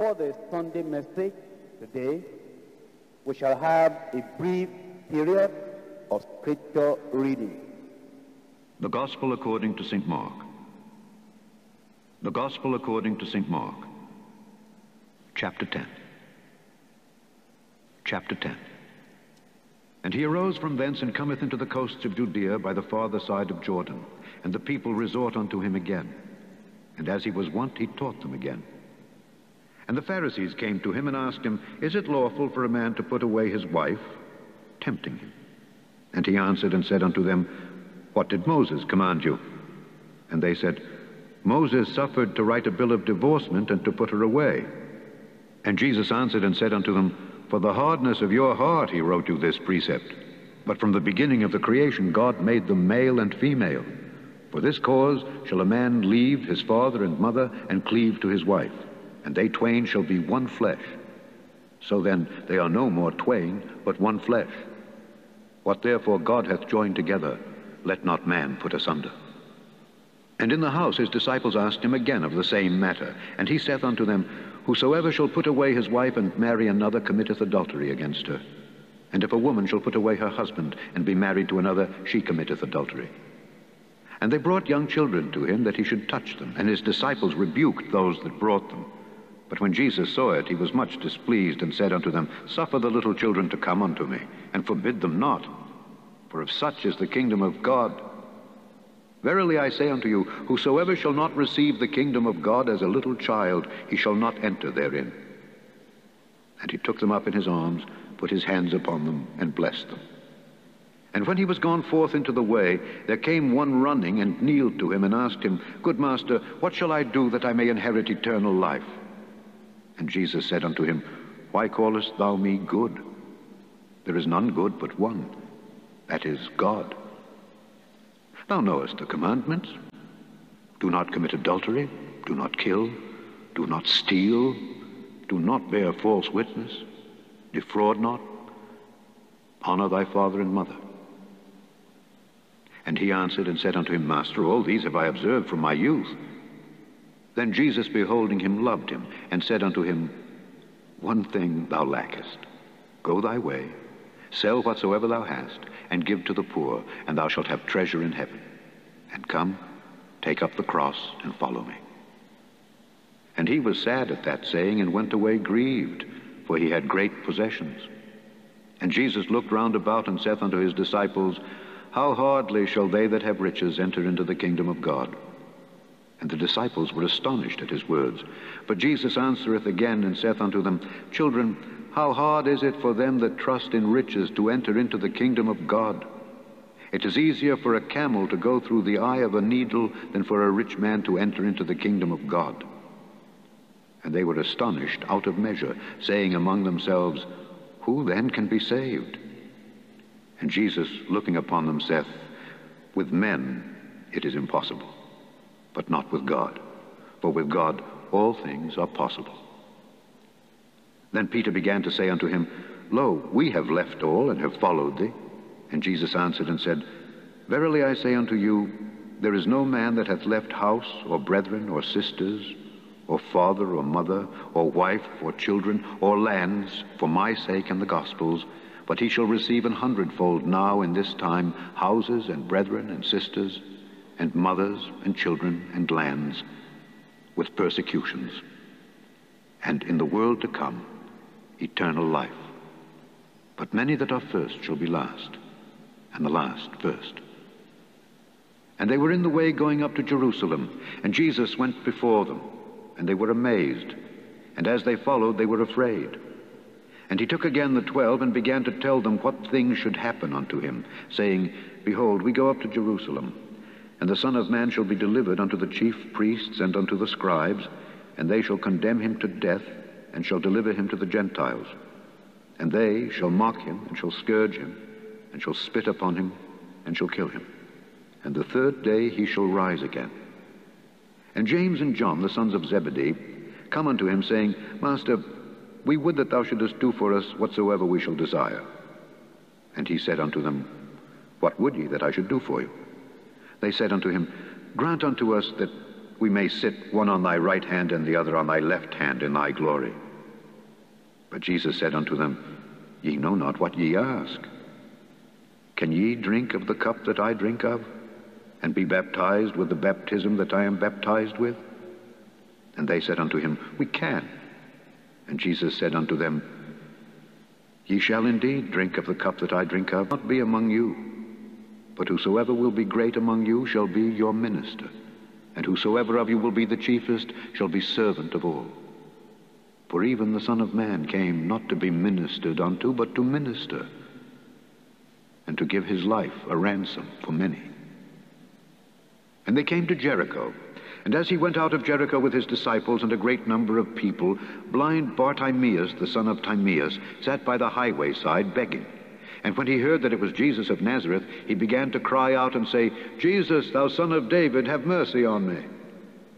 Before the Sunday message today, we shall have a brief period of scripture reading. The Gospel according to St. Mark. The Gospel according to St. Mark. Chapter 10. Chapter 10. And he arose from thence and cometh into the coasts of Judea by the farther side of Jordan, and the people resort unto him again. And as he was wont, he taught them again. And the Pharisees came to him and asked him, Is it lawful for a man to put away his wife? Tempting him. And he answered and said unto them, What did Moses command you? And they said, Moses suffered to write a bill of divorcement and to put her away. And Jesus answered and said unto them, For the hardness of your heart he wrote you this precept. But from the beginning of the creation God made them male and female. For this cause shall a man leave his father and mother and cleave to his wife, and they twain shall be one flesh. So then they are no more twain, but one flesh. What therefore God hath joined together, let not man put asunder. And in the house his disciples asked him again of the same matter. And he saith unto them, Whosoever shall put away his wife and marry another committeth adultery against her. And if a woman shall put away her husband and be married to another, she committeth adultery. And they brought young children to him that he should touch them. And his disciples rebuked those that brought them. But when Jesus saw it, he was much displeased, and said unto them, Suffer the little children to come unto me, and forbid them not. For of such is the kingdom of God. Verily I say unto you, whosoever shall not receive the kingdom of God as a little child, he shall not enter therein. And he took them up in his arms, put his hands upon them, and blessed them. And when he was gone forth into the way, there came one running and kneeled to him and asked him, Good master, what shall I do that I may inherit eternal life? And Jesus said unto him, Why callest thou me good? There is none good but one, that is God. Thou knowest the commandments. Do not commit adultery, do not kill, do not steal, do not bear false witness, defraud not, honor thy father and mother. And he answered and said unto him, Master, all these have I observed from my youth. Then Jesus, beholding him, loved him, and said unto him, One thing thou lackest. Go thy way, sell whatsoever thou hast, and give to the poor, and thou shalt have treasure in heaven. And come, take up the cross, and follow me. And he was sad at that saying, and went away grieved, for he had great possessions. And Jesus looked round about, and saith unto his disciples, How hardly shall they that have riches enter into the kingdom of God? And the disciples were astonished at his words. But Jesus answereth again, and saith unto them, Children, how hard is it for them that trust in riches to enter into the kingdom of God? It is easier for a camel to go through the eye of a needle than for a rich man to enter into the kingdom of God. And they were astonished out of measure, saying among themselves, Who then can be saved? And Jesus, looking upon them, saith, With men it is impossible, but not with God. For with God all things are possible. Then Peter began to say unto him, Lo, we have left all and have followed thee. And Jesus answered and said, Verily I say unto you, there is no man that hath left house, or brethren, or sisters, or father, or mother, or wife, or children, or lands, for my sake and the gospel's, but he shall receive an hundredfold now in this time houses, and brethren, and sisters, and mothers, and children, and lands, with persecutions, and in the world to come eternal life. But many that are first shall be last, and the last first. And they were in the way going up to Jerusalem, and Jesus went before them, and they were amazed. And as they followed, they were afraid. And he took again the twelve, and began to tell them what things should happen unto him, saying, Behold, we go up to Jerusalem, and the Son of Man shall be delivered unto the chief priests and unto the scribes, and they shall condemn him to death, and shall deliver him to the Gentiles. And they shall mock him, and shall scourge him, and shall spit upon him, and shall kill him. And the third day he shall rise again. And James and John, the sons of Zebedee, come unto him, saying, Master, we would that thou shouldest do for us whatsoever we shall desire. And he said unto them, What would ye that I should do for you? They said unto him, Grant unto us that we may sit one on thy right hand and the other on thy left hand in thy glory. But Jesus said unto them, Ye know not what ye ask. Can ye drink of the cup that I drink of, and be baptized with the baptism that I am baptized with? And they said unto him, We can. And Jesus said unto them, Ye shall indeed drink of the cup that I drink of, not be among you, but whosoever will be great among you shall be your minister, and whosoever of you will be the chiefest shall be servant of all. For even the Son of Man came not to be ministered unto, but to minister, and to give his life a ransom for many. And they came to Jericho. And as he went out of Jericho with his disciples and a great number of people, blind Bartimaeus, the son of Timaeus, sat by the highway side begging. And when he heard that it was Jesus of Nazareth, he began to cry out and say, Jesus, thou son of David, have mercy on me.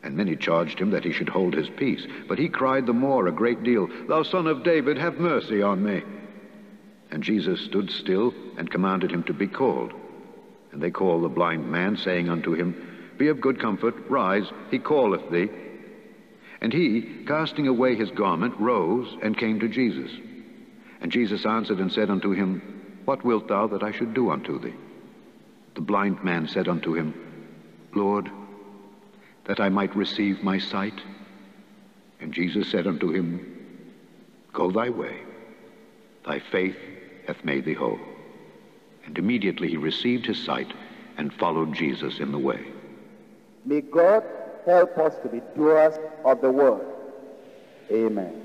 And many charged him that he should hold his peace. But he cried the more a great deal, Thou son of David, have mercy on me. And Jesus stood still and commanded him to be called. And they called the blind man, saying unto him, be of good comfort, rise, he calleth thee. And he, casting away his garment, rose and came to Jesus. And Jesus answered and said unto him, What wilt thou that I should do unto thee? The blind man said unto him, Lord, that I might receive my sight. And Jesus said unto him, Go thy way, thy faith hath made thee whole. And immediately he received his sight and followed Jesus in the way. May God help us to be doers of the word. Amen.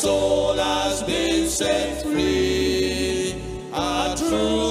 Soul has been set free. A true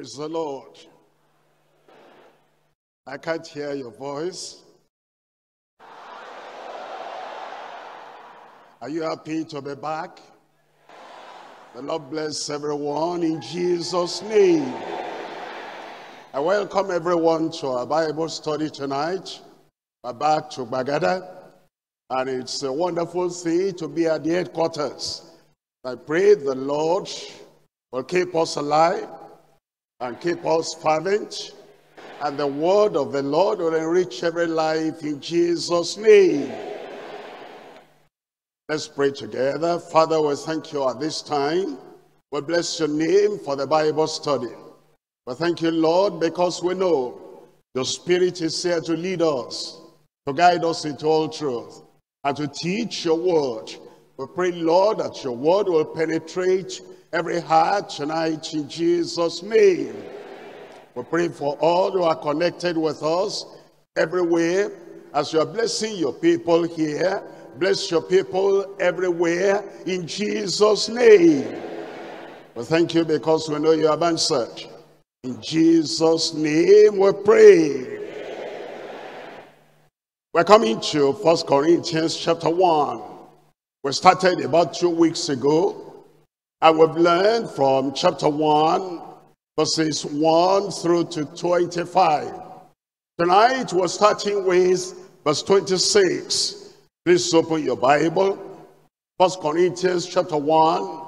Praise the Lord. I can't hear your voice. Are you happy to be back? The Lord bless everyone in Jesus' name. I welcome everyone to our Bible study tonight. We're back to Gbagada, and it's a wonderful thing to be at the headquarters. I pray the Lord will keep us alive and keep us fervent, and the word of the Lord will enrich every life in Jesus' name. Let's pray together. Father, we thank you at this time. We bless your name for the Bible study. We thank you, Lord, because we know your Spirit is here to lead us, to guide us into all truth, and to teach your word. We pray, Lord, that your word will penetrate every heart tonight in Jesus' name. We pray for all who are connected with us everywhere as you are blessing your people here. Bless your people everywhere in Jesus' name. We thank you because we know you have answered. In Jesus' name we pray. We're coming to First Corinthians chapter 1. We started about two weeks ago. And we've learned from chapter 1, verses 1 through to 25. Tonight we're starting with verse 26. Please open your Bible. First Corinthians chapter 1,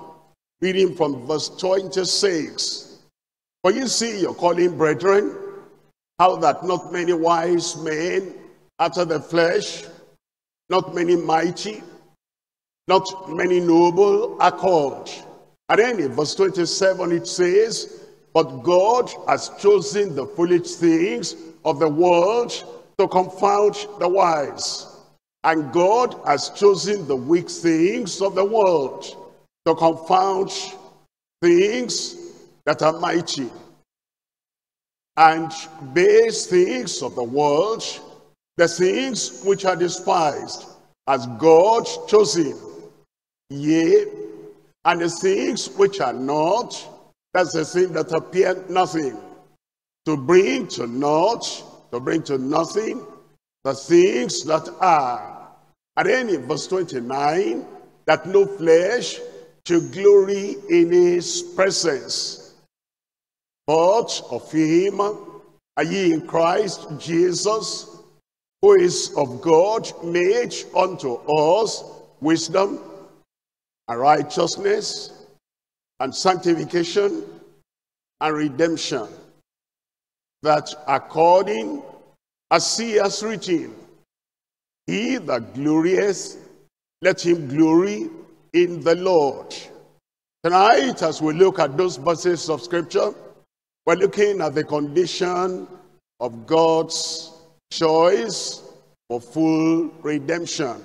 reading from verse 26. For you see your calling, brethren, how that not many wise men after the flesh, not many mighty, not many noble are called. And then in verse 27 it says, But God has chosen the foolish things of the world to confound the wise. And God has chosen the weak things of the world to confound things that are mighty. And base things of the world, the things which are despised, as God chosen. Yea, and the things which are not, that's the thing that appear nothing. To bring to naught, to bring to nothing, the things that are. And then in verse 29, that no flesh should glory in his presence. But of him are ye in Christ Jesus, who is of God made unto us wisdom and righteousness and sanctification and redemption that according as he has written he that glorious let him glory in the lord. Tonight as we look at those verses of scripture we're looking at the condition of god's choice for full redemption.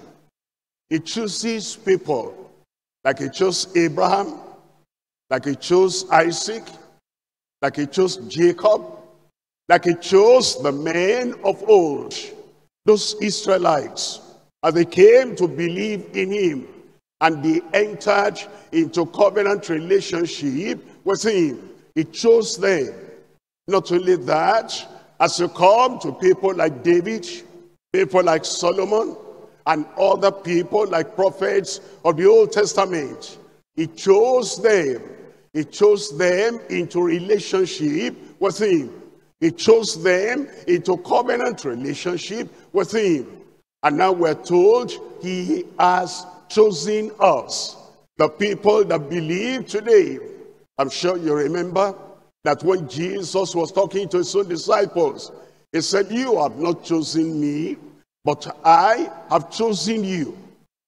He chooses people like he chose Abraham, like he chose Isaac, like he chose Jacob, like he chose the men of old, those Israelites, as they came to believe in him, and they entered into covenant relationship with him. He chose them. Not only that, as you come to people like David, people like Solomon, and other people like prophets of the Old Testament. He chose them. He chose them into relationship with him. He chose them into covenant relationship with him. And now we're told he has chosen us, the people that believe today. I'm sure you remember that when Jesus was talking to his own disciples, he said, you have not chosen me, but I have chosen you,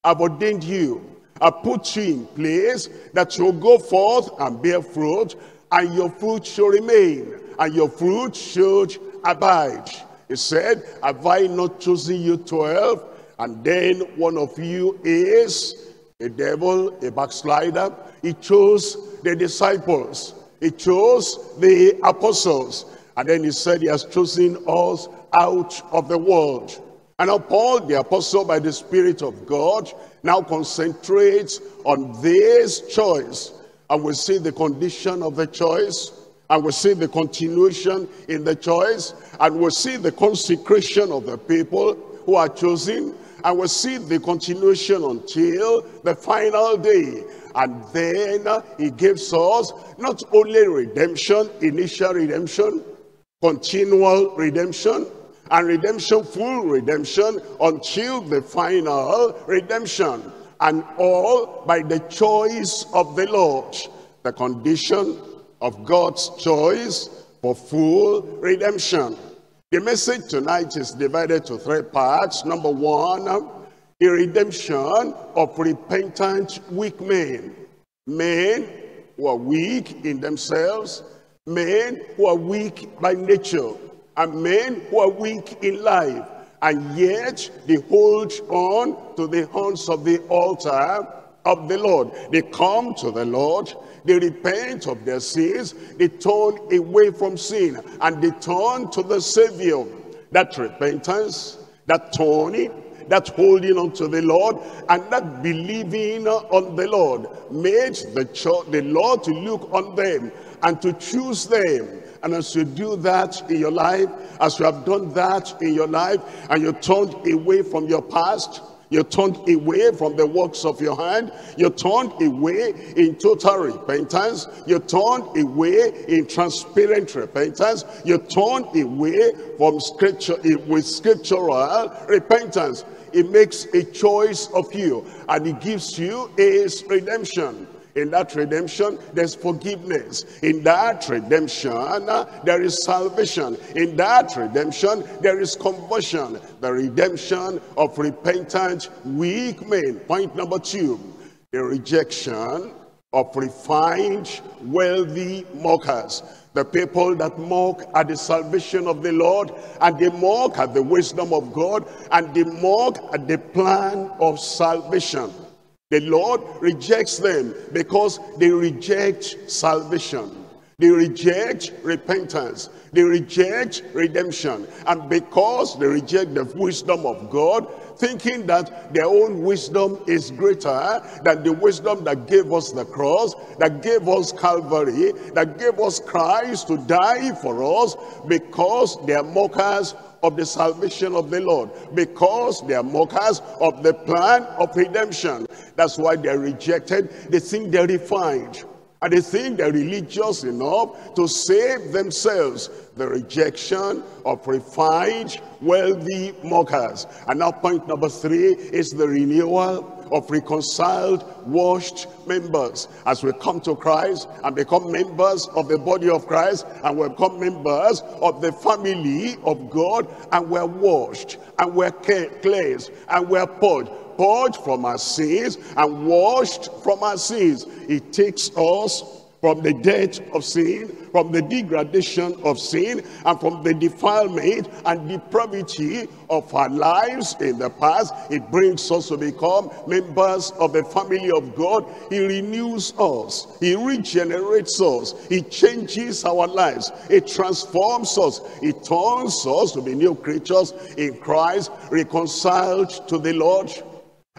I've ordained you, I put you in place that you'll go forth and bear fruit, and your fruit shall remain, and your fruit should abide. He said, have I not chosen you twelve? And then one of you is a devil, a backslider. He chose the disciples. He chose the apostles. And then he said he has chosen us out of the world. And now Paul, the apostle by the Spirit of God, now concentrates on this choice. And we see the condition of the choice. And we see the continuation in the choice. And we see the consecration of the people who are chosen. And we see the continuation until the final day. And then he gives us not only redemption, initial redemption, continual redemption, and redemption, full redemption, until the final redemption. And all by the choice of the Lord. The condition of God's choice for full redemption. The message tonight is divided to three parts. Number one, a redemption of repentant weak men. Men who are weak in themselves, men who are weak by nature, and men who are weak in life, and yet they hold on to the horns of the altar of the Lord. They come to the Lord, they repent of their sins, they turn away from sin, and they turn to the Savior. That repentance, that turning, that holding on to the Lord, and that believing on the Lord made the, church, the Lord to look on them and to choose them. And as you do that in your life, as you have done that in your life, and you turned away from your past, you turned away from the works of your hand. You turned away in total repentance. You turned away in transparent repentance. You turned away from scripture with scriptural repentance. It makes a choice of you and it gives you his redemption. In that redemption, there's forgiveness. In that redemption, there is salvation. In that redemption, there is conversion. The redemption of repentant, weak men. Point number two, the rejection of refined, wealthy mockers. The people that mock at the salvation of the Lord, and they mock at the wisdom of God, and they mock at the plan of salvation. The Lord rejects them because they reject salvation. They reject repentance. They reject redemption. And because they reject the wisdom of God, thinking that their own wisdom is greater than the wisdom that gave us the cross, that gave us Calvary, that gave us Christ to die for us, because they are mockers of the salvation of the Lord because they are mockers of the plan of redemption. That's why they're rejected. They think they're refined. And they think they're religious enough to save themselves. The rejection of refined, wealthy mockers. And now point number three is the renewal of reconciled, washed members. As we come to Christ and become members of the body of Christ and we become members of the family of God and we're washed and we're cleansed and we're purged purged from our sins and washed from our sins. It takes us from the death of sin, from the degradation of sin, and from the defilement and depravity of our lives in the past. It brings us to become members of the family of God. He renews us. He regenerates us. He changes our lives. It transforms us. It turns us to be new creatures in Christ, reconciled to the Lord,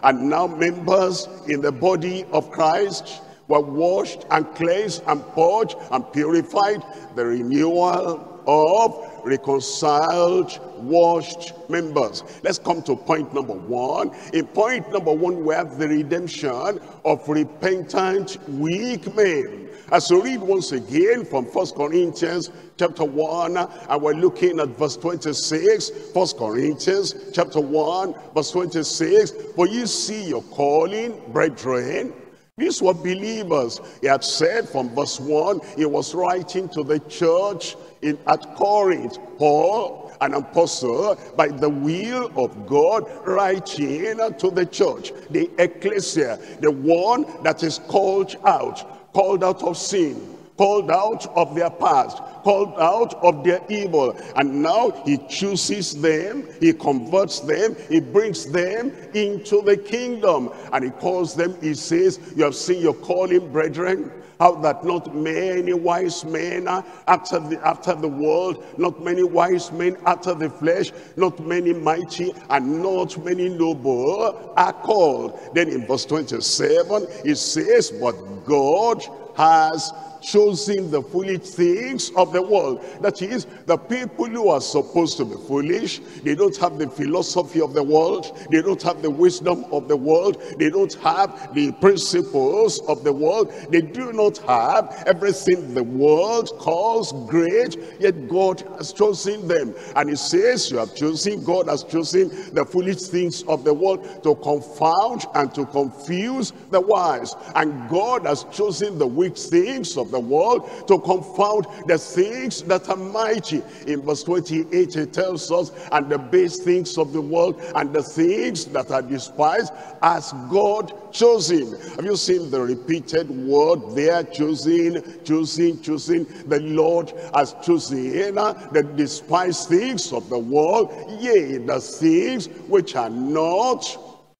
and now members in the body of Christ were washed and cleansed and purged and purified the renewal of reconciled washed members. Let's come to point number one. In point number one we have the redemption of repentant weak men. As we read once again from First Corinthians chapter 1, and we're looking at verse 26, First Corinthians chapter 1, verse 26, for you see your calling, brethren, these were believers. He had said from verse 1, he was writing to the church in, at Corinth. Paul, an apostle, by the will of God, writing to the church, the ecclesia, the one that is called out called out of sin, called out of their past, called out of their evil. And now he chooses them, he converts them, he brings them into the kingdom. And he calls them, he says, you have seen your calling, brethren how that not many wise men after the, after the world, not many wise men after the flesh, not many mighty and not many noble are called. Then in verse 27, it says, but God has chosen the foolish things of the world. That is, the people who are supposed to be foolish, they don't have the philosophy of the world, they don't have the wisdom of the world, they don't have the principles of the world, they do not have everything the world calls great, yet God has chosen them. And he says, you have chosen, God has chosen the foolish things of the world to confound and to confuse the wise. And God has chosen the weak things of the world to confound the things that are mighty. In verse 28 it tells us, and the base things of the world and the things that are despised as God chosen. Have you seen the repeated word there? Choosing, choosing, choosing. The Lord has chosen the despised things of the world, yea, the things which are not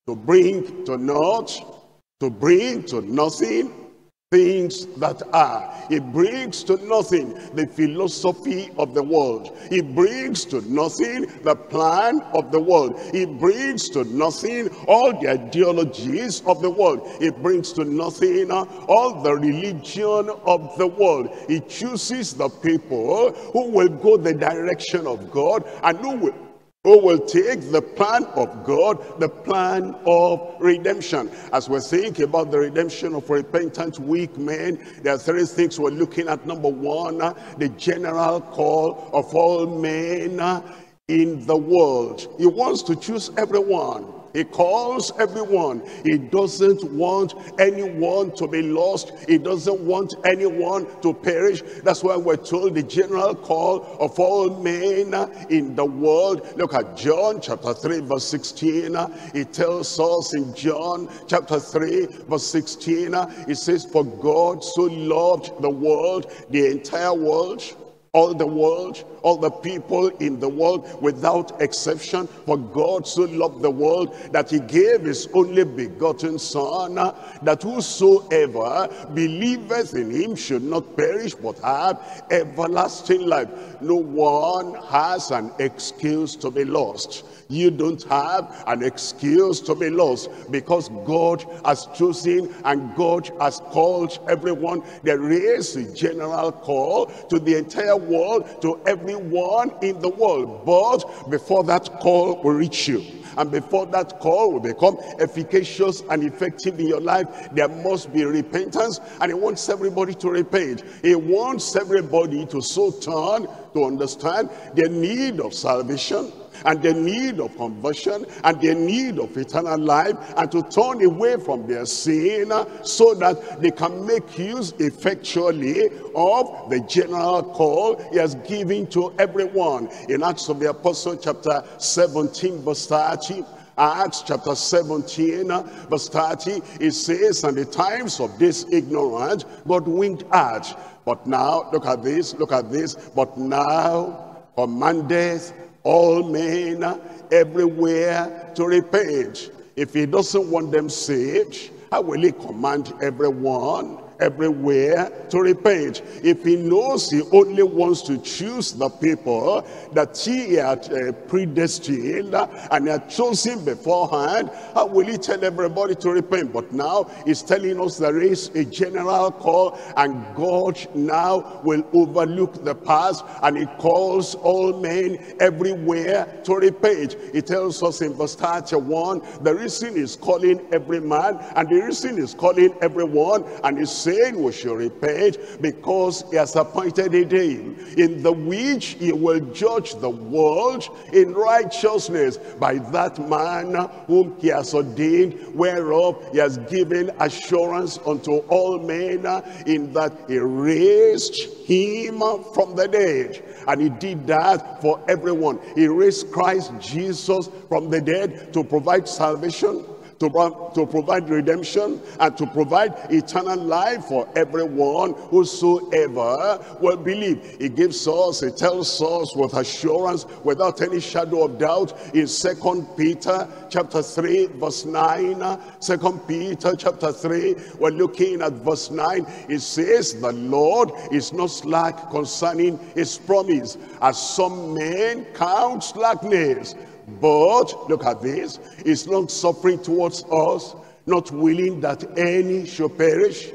to bring to naught, to bring to nothing things that are. It brings to nothing the philosophy of the world. It brings to nothing the plan of the world. It brings to nothing all the ideologies of the world. It brings to nothing uh, all the religion of the world. It chooses the people who will go the direction of God and who will who will take the plan of God, the plan of redemption. As we think about the redemption of repentant weak men, there are three things we're looking at. Number one, the general call of all men in the world. He wants to choose everyone. He calls everyone. He doesn't want anyone to be lost. He doesn't want anyone to perish. That's why we're told the general call of all men in the world. Look at John chapter 3 verse 16. It tells us in John chapter 3 verse 16. It says, For God so loved the world, the entire world, all the world, all the people in the world without exception. For God so loved the world that he gave his only begotten son, that whosoever believeth in him should not perish but have everlasting life. No one has an excuse to be lost. You don't have an excuse to be lost because God has chosen and God has called everyone. There is a general call to the entire world, to everyone in the world. But before that call will reach you, and before that call will become efficacious and effective in your life, there must be repentance. And he wants everybody to repent. He wants everybody to so turn to understand the need of salvation and the need of conversion and the need of eternal life and to turn away from their sin uh, so that they can make use effectually of the general call he has given to everyone. In Acts of the Apostle chapter 17 verse 30, Acts chapter 17 uh, verse 30, it says, And the times of this ignorance God winked at. But now, look at this, look at this. But now commandeth all men everywhere to repent. If he doesn't want them saved, how will he command everyone everywhere to repent. If he knows he only wants to choose the people that he had uh, predestined and had chosen beforehand, how will he tell everybody to repent? But now he's telling us there is a general call and God now will overlook the past and he calls all men everywhere to repent. He tells us in verse 31, the reason is calling every man and the reason is calling everyone and he saying we should repent because he has appointed a day in the which he will judge the world in righteousness by that man whom he has ordained, whereof he has given assurance unto all men in that he raised him from the dead. And he did that for everyone. He raised Christ Jesus from the dead to provide salvation to, to provide redemption and to provide eternal life for everyone whosoever will believe. He gives us, he tells us with assurance, without any shadow of doubt, in Second Peter chapter 3, verse 9. Second Peter chapter 3, we're looking at verse 9. It says, The Lord is not slack concerning his promise, as some men count slackness but, look at this, is long suffering towards us, not willing that any should perish,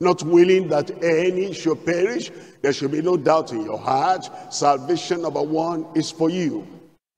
not willing that any should perish. There should be no doubt in your heart. Salvation number one is for you.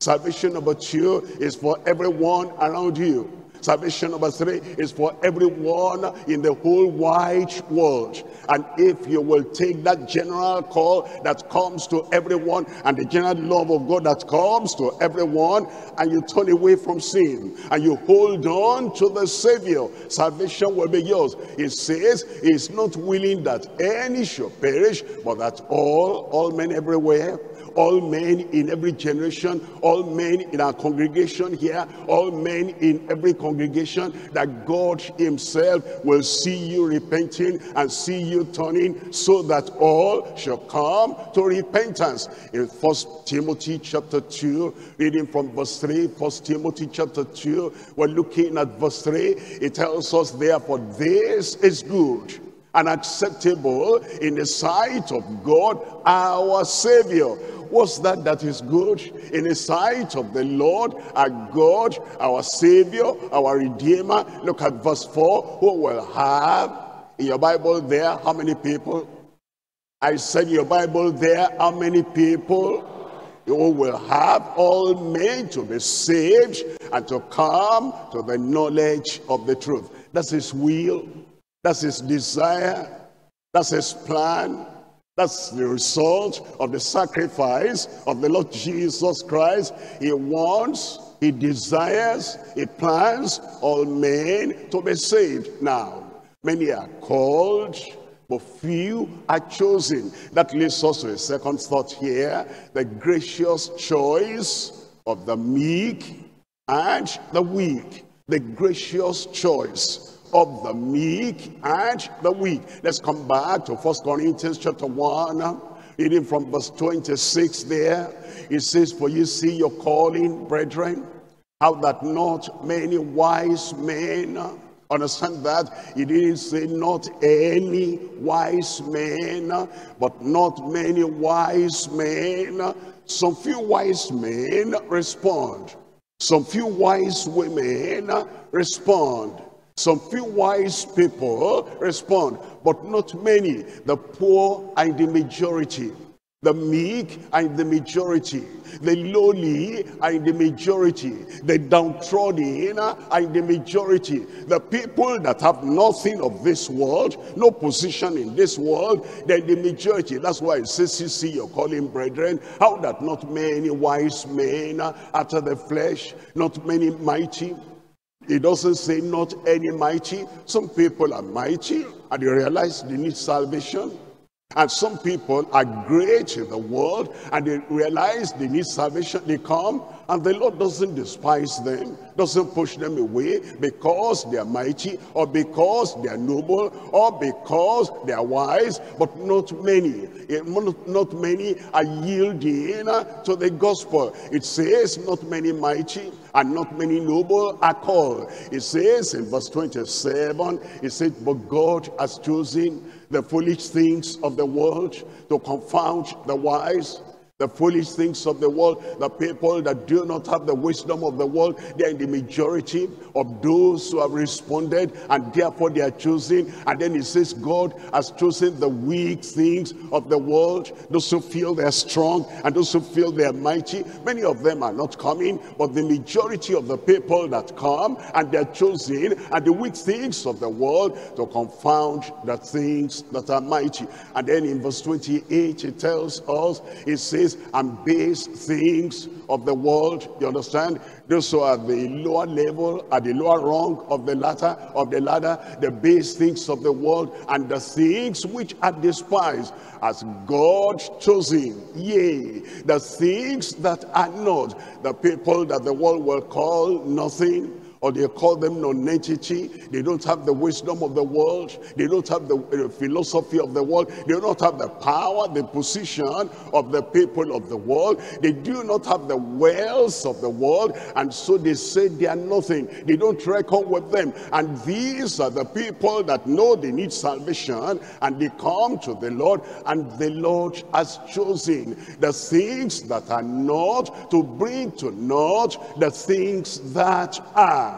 Salvation number two is for everyone around you. Salvation number three is for everyone in the whole wide world. And if you will take that general call that comes to everyone and the general love of God that comes to everyone and you turn away from sin and you hold on to the Savior, salvation will be yours. It says he's not willing that any should perish, but that all, all men everywhere all men in every generation, all men in our congregation here, all men in every congregation, that God himself will see you repenting and see you turning so that all shall come to repentance. In First Timothy chapter 2, reading from verse 3, First Timothy chapter 2, we're looking at verse 3, it tells us, therefore, this is good and acceptable in the sight of God our Savior What's that that is good in the sight of the Lord, our God, our Savior, our Redeemer? Look at verse 4. Who will have in your Bible there how many people? I said your Bible there how many people? You will have all men to be saved and to come to the knowledge of the truth. That's his will. That's his desire. That's his plan. That's the result of the sacrifice of the Lord Jesus Christ. He wants, he desires, he plans all men to be saved. Now, many are called, but few are chosen. That leads us to a second thought here. The gracious choice of the meek and the weak. The gracious choice of the meek and the weak. Let's come back to First Corinthians chapter 1, reading from verse 26 there. It says, For you see your calling, brethren, how that not many wise men Understand that? He didn't say not any wise men, but not many wise men. Some few wise men respond. Some few wise women respond. Some few wise people respond, but not many. The poor and the majority. The meek and the majority. The lowly and the majority. The downtrodden and the majority. The people that have nothing of this world, no position in this world, they're the majority. That's why it says, you see your calling, brethren, how that not many wise men after the flesh, not many mighty, it doesn't say not any mighty. Some people are mighty and they realize they need salvation. And some people are great in the world and they realize they need salvation. They come and the Lord doesn't despise them, doesn't push them away because they are mighty or because they are noble or because they are wise, but not many. Eh, not many are yielding to the gospel. It says not many mighty and not many noble are called. It says in verse 27, it says, but God has chosen the foolish things of the world to confound the wise the foolish things of the world, the people that do not have the wisdom of the world, they are in the majority of those who have responded and therefore they are choosing. And then he says God has chosen the weak things of the world, those who feel they're strong and those who feel they're mighty. Many of them are not coming, but the majority of the people that come and they're choosing and the weak things of the world to confound the things that are mighty. And then in verse 28 it tells us, it says, and base things of the world. You understand? Those who are the lower level, at the lower rung of the ladder, of the ladder, the base things of the world, and the things which are despised, as God chosen. Yea, the things that are not, the people that the world will call nothing, or they call them non-entity. They don't have the wisdom of the world. They don't have the uh, philosophy of the world. They do not have the power, the position of the people of the world. They do not have the wealth of the world. And so they say they are nothing. They don't reckon with them. And these are the people that know they need salvation and they come to the Lord and the Lord has chosen the things that are not to bring to naught the things that are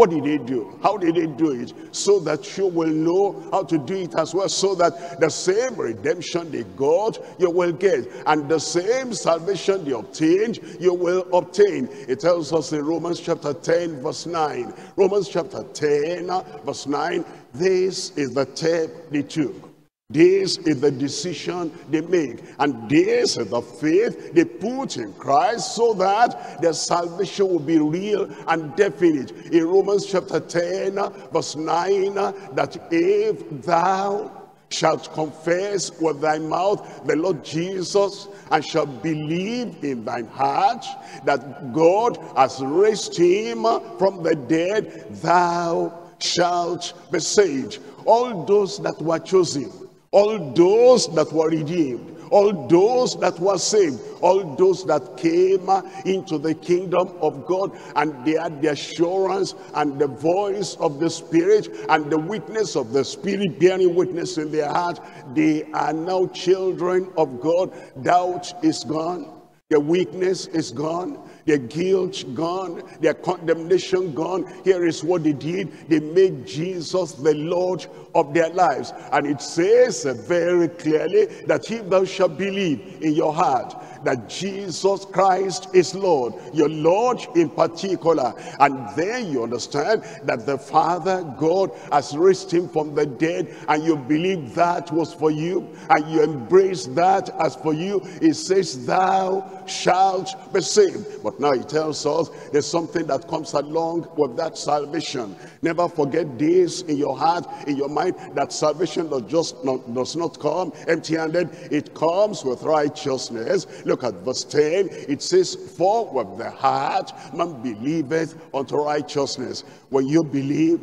What did he do? How did he do it? So that you will know how to do it as well. So that the same redemption they got, you will get. And the same salvation they obtained, you will obtain. It tells us in Romans chapter 10 verse 9. Romans chapter 10 verse 9. This is the step they took. This is the decision they make. And this is the faith they put in Christ so that their salvation will be real and definite. In Romans chapter 10, verse 9, that if thou shalt confess with thy mouth the Lord Jesus and shalt believe in thine heart that God has raised him from the dead, thou shalt be saved. All those that were chosen, all those that were redeemed, all those that were saved, all those that came into the kingdom of God and they had the assurance and the voice of the Spirit and the witness of the Spirit bearing witness in their heart, they are now children of God. Doubt is gone. Their weakness is gone their guilt gone, their condemnation gone. Here is what they did. They made Jesus the Lord of their lives. And it says very clearly that if thou shalt believe in your heart that Jesus Christ is Lord, your Lord in particular. And then you understand that the Father God has raised him from the dead and you believe that was for you and you embrace that as for you. It says, thou shalt be saved. But now he tells us there's something that comes along with that salvation. Never forget this in your heart, in your mind, that salvation does just not, does not come empty-handed. It comes with righteousness. Look at verse 10. It says, For with the heart man believeth unto righteousness. When you believe,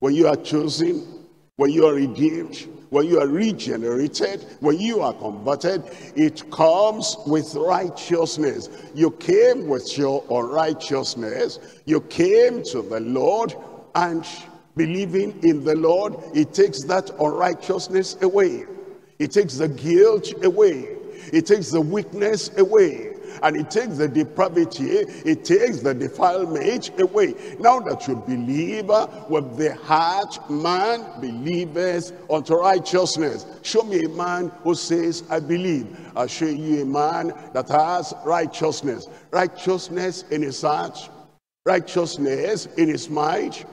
when you are chosen, when you are redeemed, when you are regenerated, when you are converted, it comes with righteousness. You came with your unrighteousness. You came to the Lord and believing in the Lord, it takes that unrighteousness away. It takes the guilt away. It takes the weakness away. And it takes the depravity, it takes the defilement away. Now that you believe with the heart, man believeth unto righteousness. Show me a man who says, I believe. I'll show you a man that has righteousness. Righteousness in his heart, righteousness in his mind,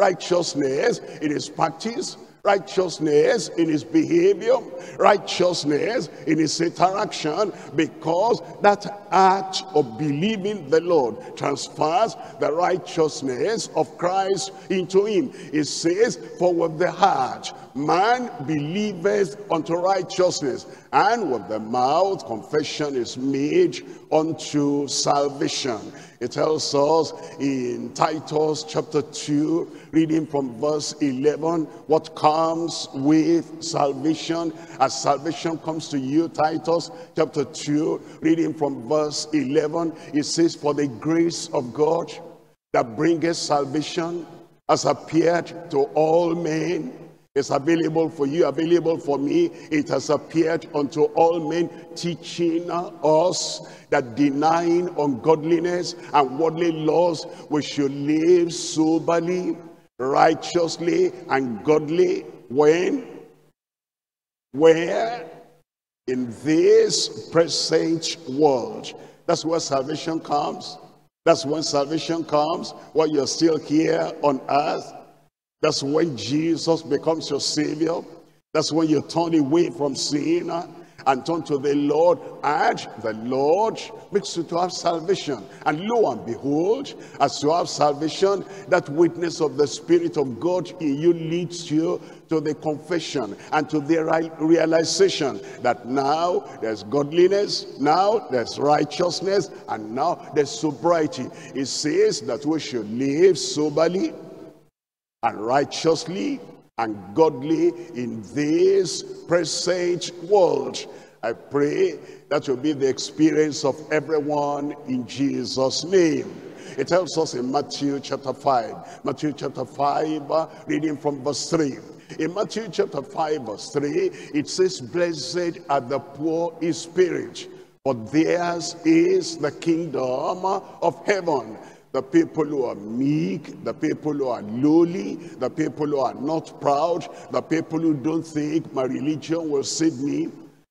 righteousness in his practice, righteousness in his behavior, righteousness in his interaction, because that act of believing the Lord transfers the righteousness of Christ into him. It says, for with the heart man believeth unto righteousness, and with the mouth confession is made unto salvation. It tells us in Titus chapter 2, reading from verse 11, what comes with salvation. As salvation comes to you, Titus chapter 2, reading from verse 11, it says, For the grace of God that bringeth salvation has appeared to all men it's available for you, available for me. It has appeared unto all men, teaching us that denying ungodliness and worldly laws, we should live soberly, righteously, and godly. When? Where? In this present world. That's where salvation comes. That's when salvation comes, while you're still here on earth. That's when Jesus becomes your Savior. That's when you turn away from sin and turn to the Lord. And the Lord makes you to have salvation. And lo and behold, as you have salvation, that witness of the Spirit of God in you leads you to the confession and to the realization that now there's godliness, now there's righteousness, and now there's sobriety. It says that we should live soberly, and righteously and godly in this present world. I pray that will be the experience of everyone in Jesus' name. It tells us in Matthew chapter 5. Matthew chapter 5, uh, reading from verse 3. In Matthew chapter 5, verse 3, it says, Blessed are the poor in spirit, for theirs is the kingdom of heaven. The people who are meek, the people who are lowly, the people who are not proud, the people who don't think my religion will save me,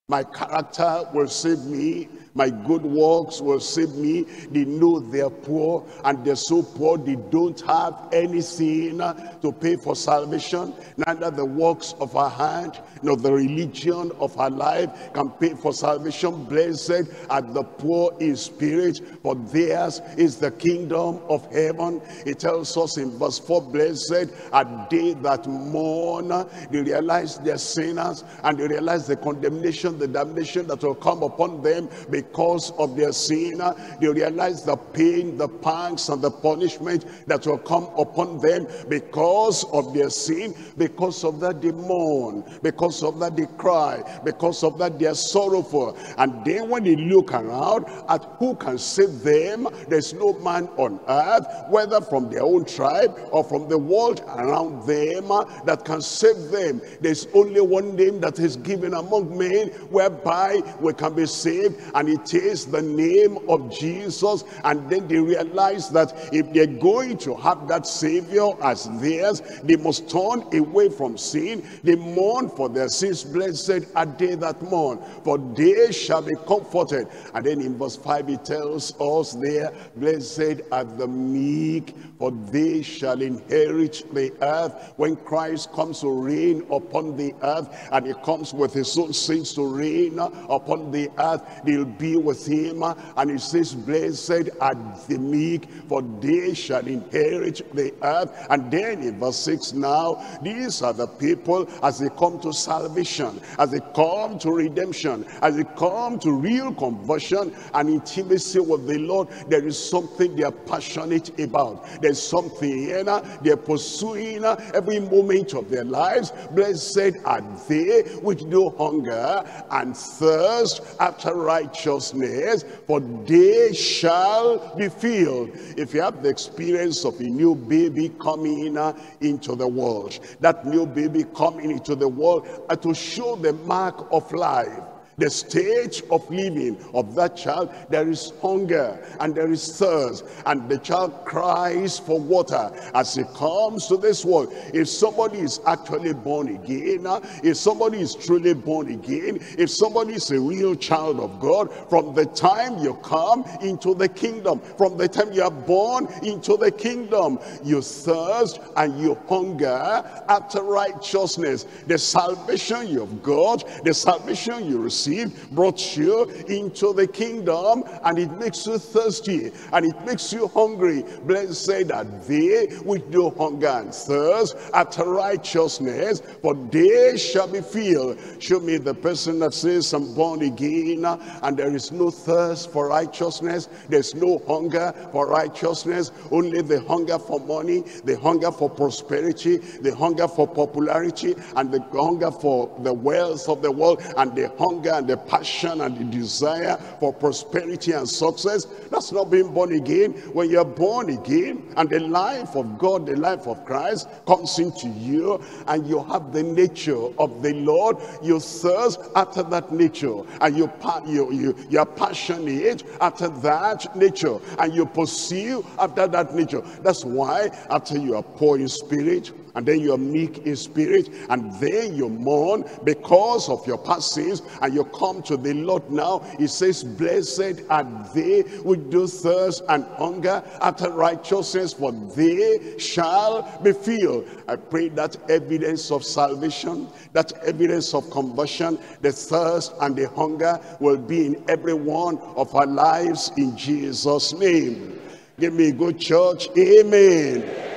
my character will save me, my good works will save me. They know they're poor and they're so poor they don't have anything to pay for salvation. Neither the works of our hand nor the religion of our life can pay for salvation. Blessed are the poor in spirit, for theirs is the kingdom of heaven. It tells us in verse 4, blessed are they that mourn. They realize they're sinners and they realize the condemnation, the damnation that will come upon them because of their sin. They realize the pain, the pangs, and the punishment that will come upon them because of their sin. Because of that they mourn. Because of that they cry. Because of that they are sorrowful. And then when they look around at who can save them, there's no man on earth, whether from their own tribe or from the world around them, that can save them. There's only one name that is given among men whereby we can be saved and it is the name of Jesus and then they realize that if they're going to have that savior as theirs they must turn away from sin they mourn for their sins. Blessed are they that mourn for they shall be comforted. And then in verse 5 it tells us there blessed are the meek for they shall inherit the earth. When Christ comes to reign upon the earth and he comes with his own saints to reign upon the earth they'll be with him. And he says blessed are the meek for they shall inherit the earth. And then in verse 6 now these are the people as they come to salvation as they come to redemption as they come to real conversion. And intimacy with the Lord there is something they are passionate about. There's something you know, they're pursuing every moment of their lives. Blessed are they which do hunger and thirst after righteousness for they shall be filled. If you have the experience of a new baby coming into the world. That new baby coming into the world uh, to show the mark of life the stage of living of that child, there is hunger and there is thirst. And the child cries for water as he comes to this world. If somebody is actually born again, if somebody is truly born again, if somebody is a real child of God, from the time you come into the kingdom, from the time you are born into the kingdom, you thirst and you hunger after righteousness. The salvation you've got, the salvation you receive, brought you into the kingdom and it makes you thirsty and it makes you hungry. Blessed are they which do hunger and thirst after righteousness, for they shall be filled. Show me the person that says, I'm born again and there is no thirst for righteousness. There's no hunger for righteousness. Only the hunger for money, the hunger for prosperity, the hunger for popularity, and the hunger for the wealth of the world, and the hunger and the passion and the desire for prosperity and success. That's not being born again. When you're born again and the life of God, the life of Christ comes into you and you have the nature of the Lord, you thirst after that nature and you, you, you, you are passionate after that nature and you pursue after that nature. That's why after you are poor in spirit, and then you are meek in spirit and then you mourn because of your past sins and you come to the Lord now. He says blessed are they which do thirst and hunger after righteousness for they shall be filled. I pray that evidence of salvation that evidence of conversion the thirst and the hunger will be in every one of our lives in Jesus name. Give me a good church amen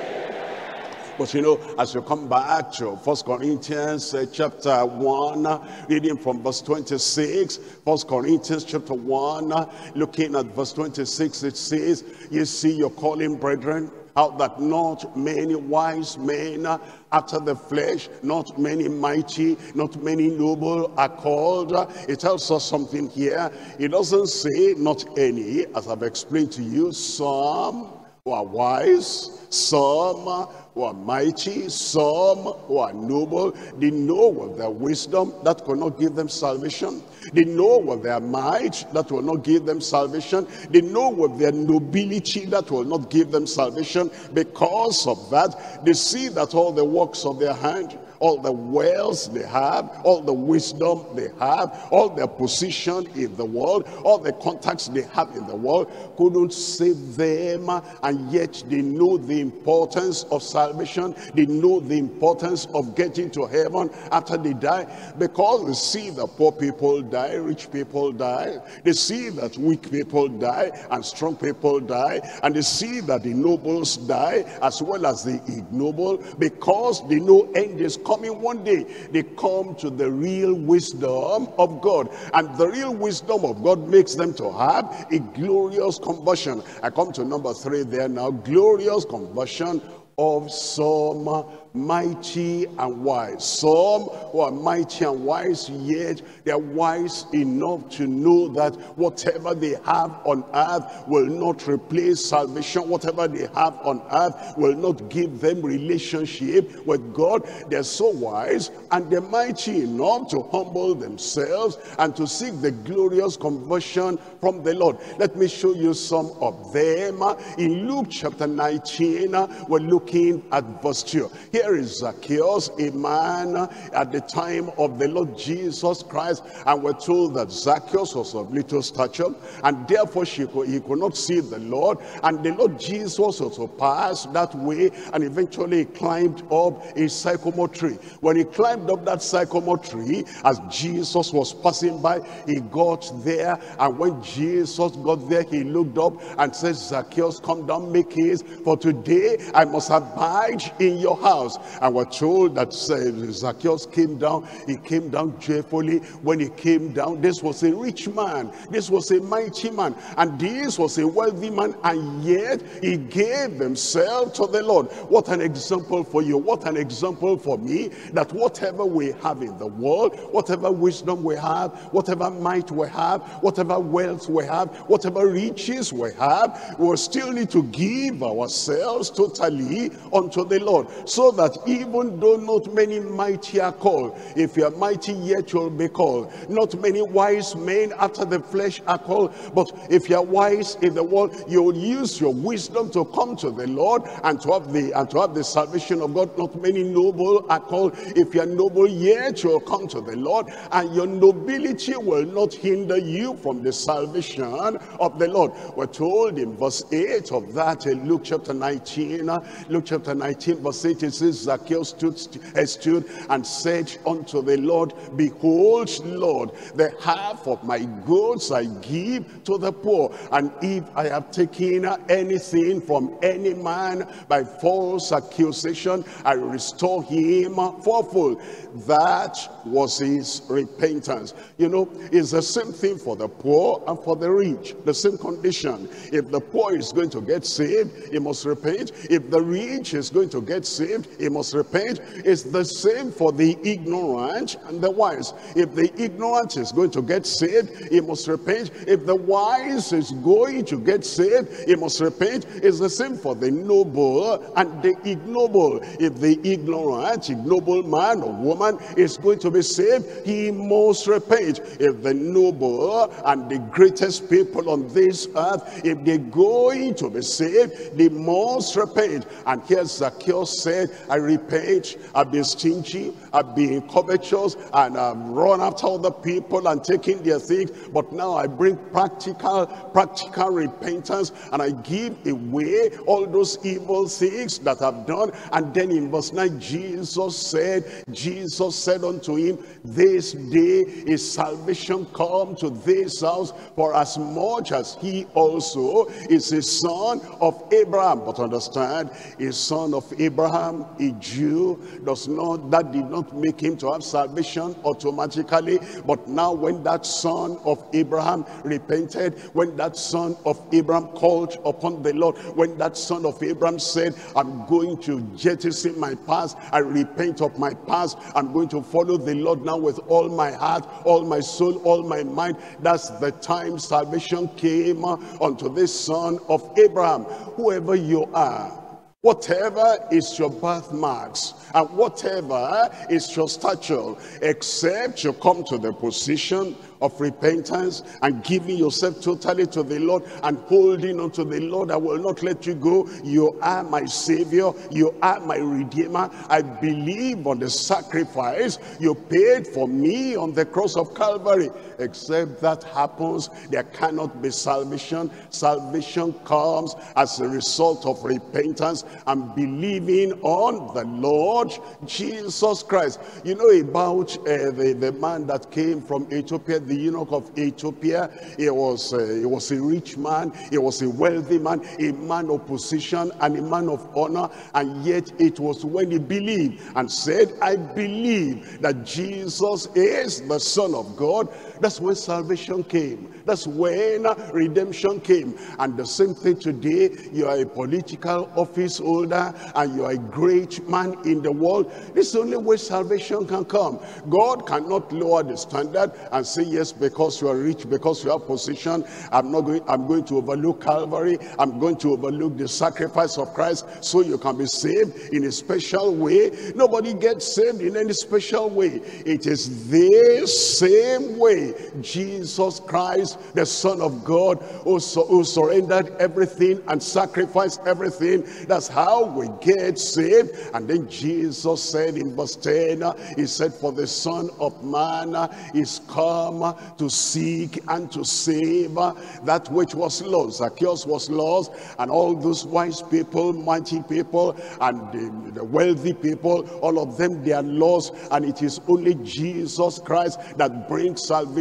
but you know, as you come back to First Corinthians uh, chapter 1, reading from verse 26, First Corinthians chapter 1, looking at verse 26, it says, You see your calling, brethren, out that not many wise men after the flesh, not many mighty, not many noble are called. It tells us something here. It doesn't say not any, as I've explained to you, some who are wise, some who are mighty, some who are noble. They know with their wisdom that could not give them salvation. They know with their might that will not give them salvation. They know with their nobility that will not give them salvation. Because of that, they see that all the works of their hand all the wealth they have, all the wisdom they have, all their position in the world, all the contacts they have in the world couldn't save them and yet they know the importance of salvation. They know the importance of getting to heaven after they die because they see the poor people die, rich people die. They see that weak people die and strong people die and they see that the nobles die as well as the ignoble because they know end is coming coming one day, they come to the real wisdom of God. And the real wisdom of God makes them to have a glorious conversion. I come to number three there now. Glorious conversion of some mighty and wise. Some who are mighty and wise, yet they are wise enough to know that whatever they have on earth will not replace salvation. Whatever they have on earth will not give them relationship with God. They're so wise and they're mighty enough to humble themselves and to seek the glorious conversion from the Lord. Let me show you some of them. In Luke chapter 19, uh, we're looking at verse 2. Here here is Zacchaeus, a man at the time of the Lord Jesus Christ. And we're told that Zacchaeus was of little stature, and therefore could, he could not see the Lord. And the Lord Jesus also passed that way, and eventually he climbed up a sycamore tree. When he climbed up that sycamore tree, as Jesus was passing by, he got there. And when Jesus got there, he looked up and said, Zacchaeus, come down, make haste, for today I must abide in your house house. And we're told that Zacchaeus came down. He came down joyfully. When he came down, this was a rich man. This was a mighty man. And this was a wealthy man. And yet he gave himself to the Lord. What an example for you. What an example for me. That whatever we have in the world, whatever wisdom we have, whatever might we have, whatever wealth we have, whatever riches we have, we still need to give ourselves totally unto the Lord. So that that even though not many mighty are called, if you are mighty yet you'll be called. Not many wise men after the flesh are called, but if you are wise in the world, you'll use your wisdom to come to the Lord and to have the and to have the salvation of God. Not many noble are called. If you are noble yet you'll come to the Lord, and your nobility will not hinder you from the salvation of the Lord. We're told in verse 8 of that in Luke chapter 19, Luke chapter 19, verse 8, it says, Zacchaeus stood, eh, stood and said unto the Lord, Behold, Lord, the half of my goods I give to the poor. And if I have taken anything from any man by false accusation, I restore him fourfold. That was his repentance. You know, it's the same thing for the poor and for the rich. The same condition. If the poor is going to get saved, he must repent. If the rich is going to get saved, he must repent. It's the same for the ignorant and the wise. If the ignorant is going to get saved, he must repent. If the wise is going to get saved, he must repent. It's the same for the noble and the ignoble. If the ignorant, ignoble man or woman is going to be saved, he must repent. If the noble and the greatest people on this earth, if they're going to be saved, they must repent. And here Zacchaeus said, I repent. I've been stingy. I've been covetous. And I've run after other people and taking their things. But now I bring practical, practical repentance. And I give away all those evil things that I've done. And then in verse 9, Jesus said, Jesus said unto him, This day is salvation come to this house. For as much as he also is a son of Abraham. But understand, a son of Abraham a Jew does not, that did not make him to have salvation automatically. But now when that son of Abraham repented, when that son of Abraham called upon the Lord, when that son of Abraham said, I'm going to jettison my past, I repent of my past, I'm going to follow the Lord now with all my heart, all my soul, all my mind. That's the time salvation came unto this son of Abraham. Whoever you are, Whatever is your birthmarks and whatever is your stature, except you come to the position of repentance and giving yourself totally to the Lord and holding on to the Lord. I will not let you go. You are my Savior. You are my Redeemer. I believe on the sacrifice you paid for me on the cross of Calvary. Except that happens, there cannot be salvation. Salvation comes as a result of repentance and believing on the Lord Jesus Christ. You know about uh, the, the man that came from Ethiopia, the eunuch of Ethiopia. He was, uh, he was a rich man. He was a wealthy man, a man of position and a man of honor. And yet it was when he believed and said, I believe that Jesus is the Son of God. That's when salvation came. That's when redemption came. And the same thing today, you are a political office holder and you are a great man in the world. This is the only way salvation can come. God cannot lower the standard and say, yes, because you are rich, because you have position, I'm not going, I'm going to overlook Calvary. I'm going to overlook the sacrifice of Christ so you can be saved in a special way. Nobody gets saved in any special way. It is the same way Jesus Christ, the Son of God, who, who surrendered everything and sacrificed everything. That's how we get saved. And then Jesus said in verse 10, he said, for the Son of Man is come to seek and to save that which was lost. Zacchaeus was lost, and all those wise people, mighty people, and the, the wealthy people, all of them, they are lost, and it is only Jesus Christ that brings salvation.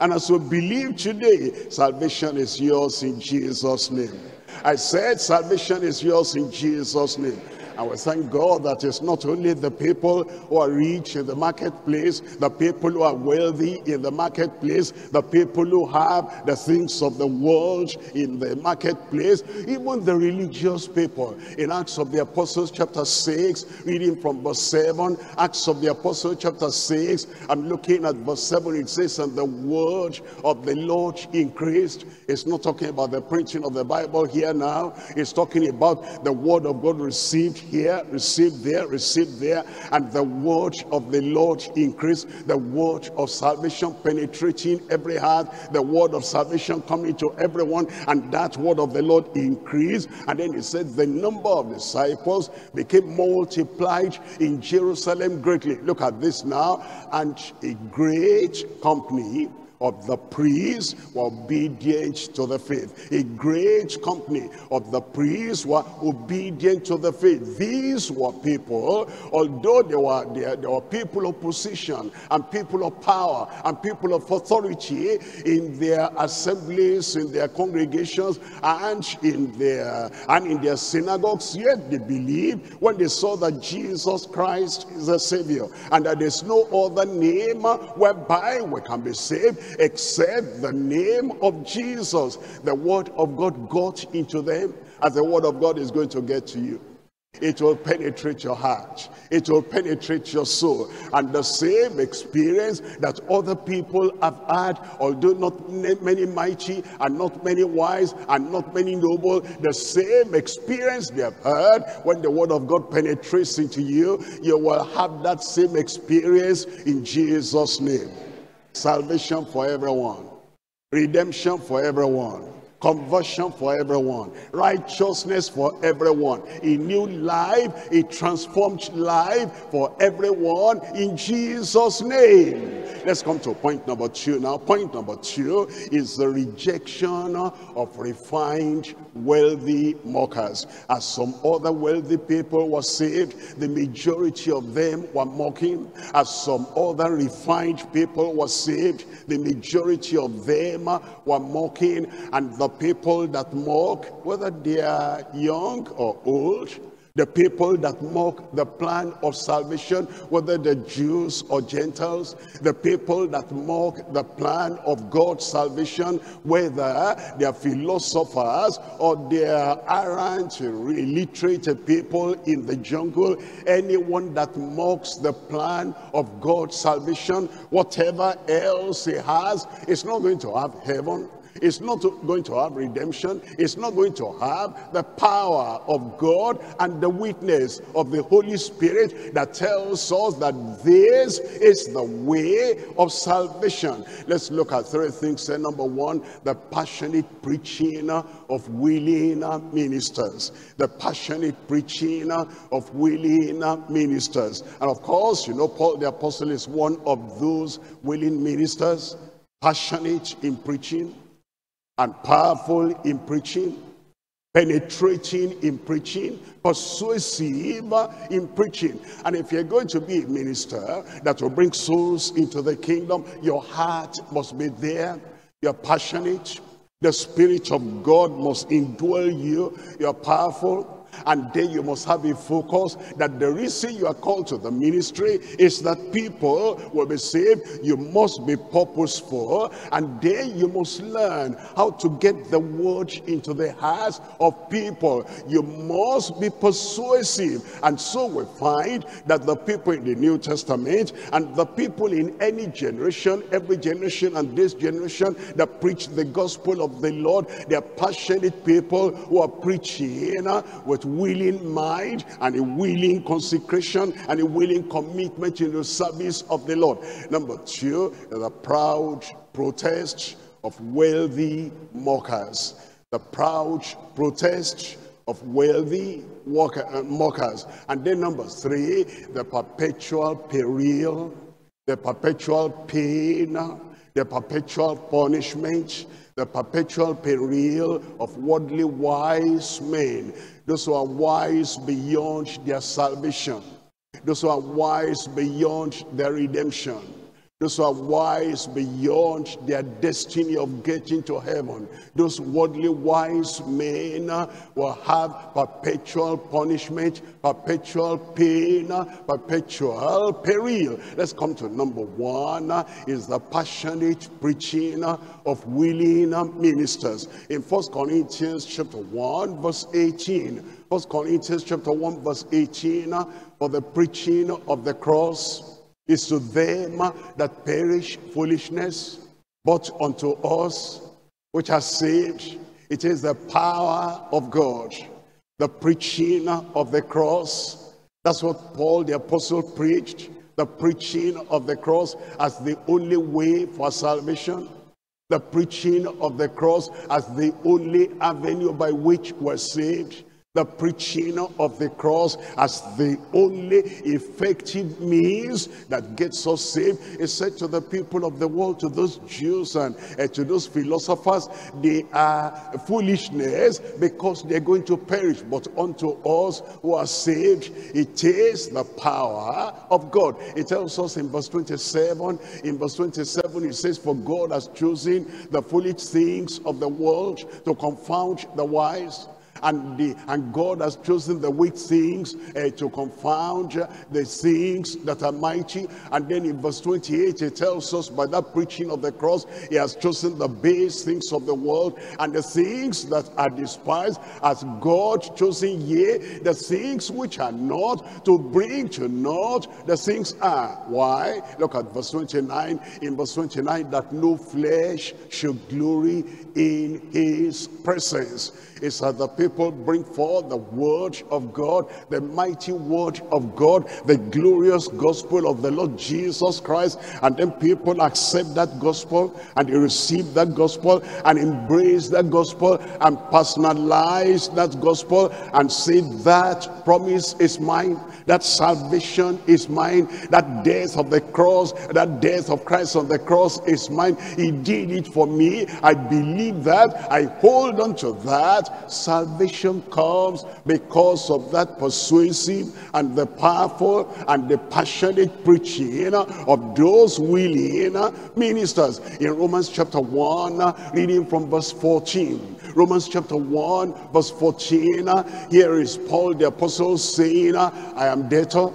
And as we believe today, salvation is yours in Jesus' name. I said salvation is yours in Jesus' name. And we thank God that it's not only the people who are rich in the marketplace, the people who are wealthy in the marketplace, the people who have the things of the world in the marketplace, even the religious people. In Acts of the Apostles chapter 6, reading from verse 7, Acts of the Apostles chapter 6, I'm looking at verse 7, it says, and the word of the Lord increased. It's not talking about the preaching of the Bible here now. It's talking about the word of God received here, received there, received there, and the word of the Lord increased, the word of salvation penetrating every heart, the word of salvation coming to everyone, and that word of the Lord increased. And then he said, the number of disciples became multiplied in Jerusalem greatly. Look at this now, and a great company of the priests were obedient to the faith. A great company of the priests were obedient to the faith. These were people, although they were, they, were people of position and people of power and people of authority in their assemblies, in their congregations, and in their and in their synagogues, yet they believed when they saw that Jesus Christ is a Savior and that there's no other name whereby we can be saved except the name of Jesus. The word of God got into them as the word of God is going to get to you. It will penetrate your heart. It will penetrate your soul. And the same experience that other people have had, although not many mighty and not many wise and not many noble, the same experience they have heard when the word of God penetrates into you, you will have that same experience in Jesus' name. Salvation for everyone. Redemption for everyone. Conversion for everyone. Righteousness for everyone. A new life, a transformed life for everyone in Jesus' name. Let's come to point number two now. Point number two is the rejection of refined, wealthy mockers. As some other wealthy people were saved, the majority of them were mocking. As some other refined people were saved, the majority of them were mocking. And the people that mock, whether they are young or old, the people that mock the plan of salvation, whether the Jews or Gentiles, the people that mock the plan of God's salvation, whether they are philosophers or they are errant, illiterate people in the jungle, anyone that mocks the plan of God's salvation, whatever else he has, is not going to have heaven It's not going to have redemption. It's not going to have the power of God and the witness of the Holy Spirit that tells us that this is the way of salvation. Let's look at three things. Number one, the passionate preaching of willing ministers. The passionate preaching of willing ministers. And of course, you know, Paul the Apostle is one of those willing ministers, passionate in preaching and powerful in preaching, penetrating in preaching, persuasive in preaching. And if you're going to be a minister that will bring souls into the kingdom, your heart must be there. You're passionate. The Spirit of God must indwell you. You're powerful. And then you must have a focus that the reason you are called to the ministry is that people will be saved. You must be purposeful. And then you must learn how to get the word into the hearts of people. You must be persuasive. And so we find that the people in the New Testament and the people in any generation, every generation and this generation that preach the gospel of the Lord, they are passionate people who are preaching uh, with willing mind and a willing consecration and a willing commitment in the service of the Lord. Number two, the proud protest of wealthy mockers. The proud protest of wealthy walker, uh, mockers. And then number three, the perpetual peril, the perpetual pain, the perpetual punishment, the perpetual peril of worldly wise men. Those who are wise beyond their salvation. Those who are wise beyond their redemption. Those who are wise beyond their destiny of getting to heaven. Those worldly wise men uh, will have perpetual punishment, perpetual pain, uh, perpetual peril. Let's come to number one uh, is the passionate preaching of willing ministers. In First Corinthians chapter 1 verse 18. First Corinthians chapter 1 verse 18 for the preaching of the cross is to them that perish foolishness, but unto us which are saved, it is the power of God. The preaching of the cross. That's what Paul the apostle preached. The preaching of the cross as the only way for salvation. The preaching of the cross as the only avenue by which we're saved the preaching of the cross as the only effective means that gets us saved. It said to the people of the world, to those Jews and uh, to those philosophers, they are foolishness because they're going to perish. But unto us who are saved, it is the power of God. It tells us in verse 27, in verse 27, it says, For God has chosen the foolish things of the world to confound the wise and the and God has chosen the weak things uh, to confound the things that are mighty. And then in verse 28 it tells us by that preaching of the cross he has chosen the base things of the world and the things that are despised. As God chosen yea the things which are not to bring to naught? The things are why? Look at verse 29 in verse 29 that no flesh should glory in his presence is that the people bring forth the word of God, the mighty word of God, the glorious gospel of the Lord Jesus Christ. And then people accept that gospel and they receive that gospel and embrace that gospel and personalize that gospel and say that promise is mine, that salvation is mine, that death of the cross, that death of Christ on the cross is mine. He did it for me. I believe that. I hold on to that salvation comes because of that persuasive and the powerful and the passionate preaching of those willing ministers. In Romans chapter 1, reading from verse 14. Romans chapter 1, verse 14. Here is Paul the apostle saying, I am debtor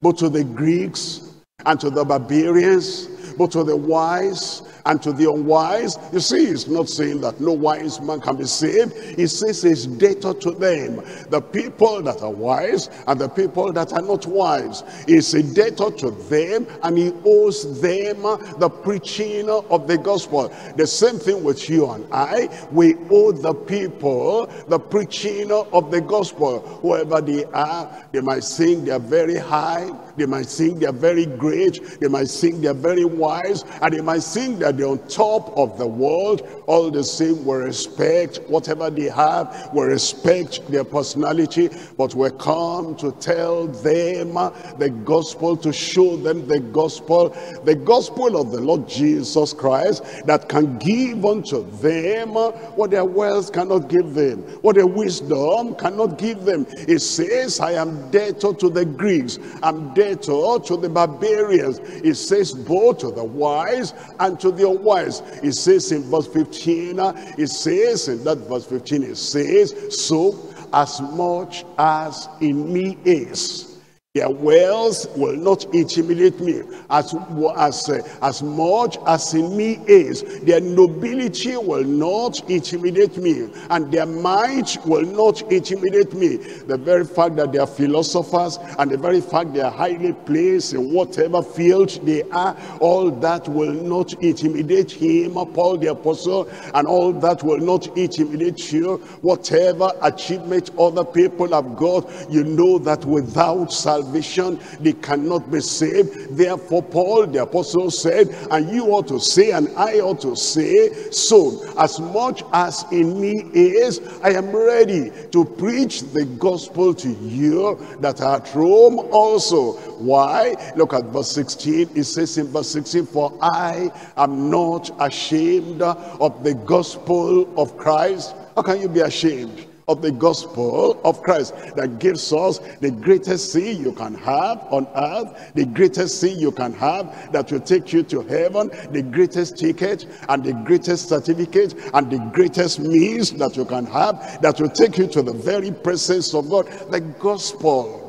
both to the Greeks and to the barbarians but to the wise and to the unwise. You see, it's not saying that no wise man can be saved. He says it's debtor to them. The people that are wise and the people that are not wise. It's a debtor to them and he owes them the preaching of the gospel. The same thing with you and I. We owe the people the preaching of the gospel. Whoever they are, they might think they're very high. They might think they're very great. They might think they're very wise. And they might think that they're on top of the world. All the same, we respect whatever they have. We respect their personality. But we come to tell them the gospel, to show them the gospel. The gospel of the Lord Jesus Christ that can give unto them what their wealth cannot give them. What their wisdom cannot give them. It says, I am debtor to the Greeks. I'm debtor Oh, to the barbarians. It says both to the wise and to the unwise. It says in verse 15, uh, it says in that verse 15, it says, so as much as in me is, their wealth will not intimidate me as, as, uh, as much as in me is. Their nobility will not intimidate me and their might will not intimidate me. The very fact that they are philosophers and the very fact they are highly placed in whatever field they are, all that will not intimidate him, Paul the apostle, and all that will not intimidate you. Whatever achievement other people have got, you know that without salvation, salvation, they cannot be saved. Therefore, Paul the apostle said, and you ought to say, and I ought to say, so as much as in me is, I am ready to preach the gospel to you that are at Rome also. Why? Look at verse 16. It says in verse 16, for I am not ashamed of the gospel of Christ. How can you be ashamed? Of the gospel of Christ that gives us the greatest thing you can have on earth, the greatest thing you can have that will take you to heaven, the greatest ticket and the greatest certificate and the greatest means that you can have that will take you to the very presence of God, the gospel.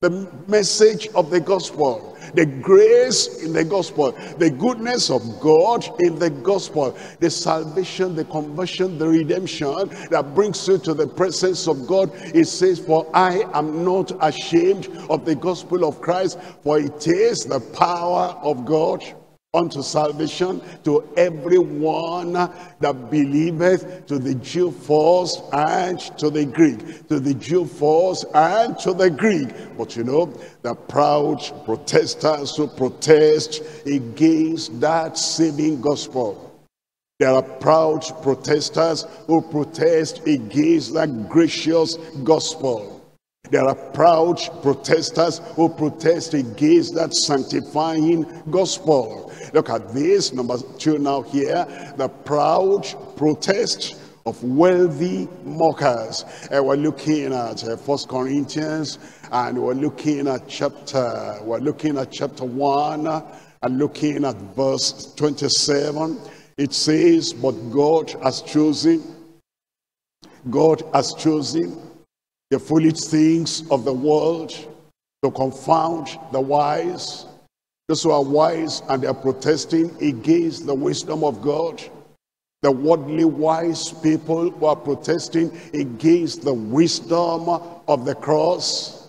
The message of the gospel, the grace in the gospel, the goodness of God in the gospel, the salvation, the conversion, the redemption that brings you to the presence of God. It says, for I am not ashamed of the gospel of Christ, for it is the power of God unto salvation to everyone that believeth, to the Jew first and to the Greek, to the Jew first and to the Greek. But you know, the proud protesters who protest against that saving gospel. There are proud protesters who protest against that gracious gospel. There are proud protesters who protest against that sanctifying gospel. Look at this, number two now here. The proud protest of wealthy mockers. And we're looking at uh, First Corinthians and we're looking at chapter, we're looking at chapter 1 and looking at verse 27. It says, but God has chosen, God has chosen the foolish things of the world to confound the wise. Those who are wise and they are protesting against the wisdom of God. The worldly wise people who are protesting against the wisdom of the cross.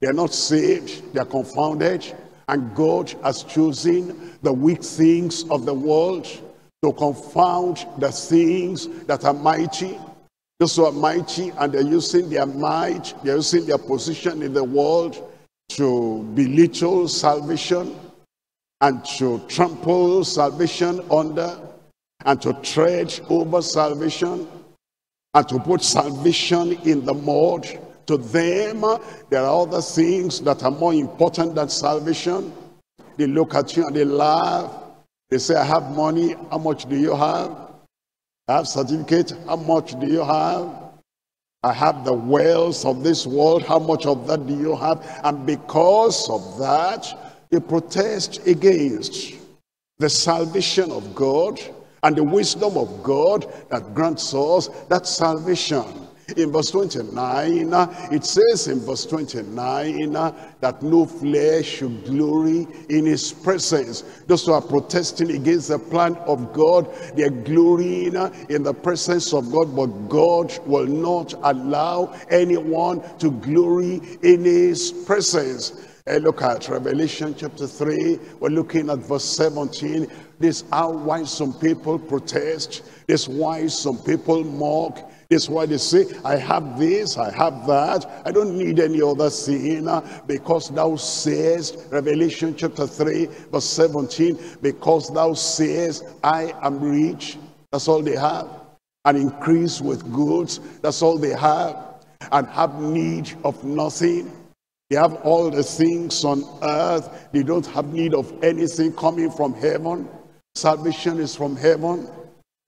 They are not saved, they are confounded. And God has chosen the weak things of the world to confound the things that are mighty. Those who are mighty and they're using their might, they're using their position in the world to belittle salvation and to trample salvation under and to tread over salvation and to put salvation in the mud. To them, there are other things that are more important than salvation. They look at you and they laugh. They say, I have money. How much do you have? I have certificate. How much do you have? I have the wealth of this world. How much of that do you have? And because of that, a protest against the salvation of God and the wisdom of God that grants us that salvation. In verse 29, uh, it says in verse 29 uh, that no flesh should glory in his presence. Those who are protesting against the plan of God, they're glorying in the presence of God, but God will not allow anyone to glory in his presence. And look at Revelation chapter 3. We're looking at verse 17. This is how why some people protest. This is why some people mock. This is why they say, I have this, I have that. I don't need any other thing because thou sayest, Revelation chapter 3, verse 17, because thou sayest, I am rich. That's all they have. And increase with goods. That's all they have. And have need of nothing. They have all the things on earth. They don't have need of anything coming from heaven. Salvation is from heaven.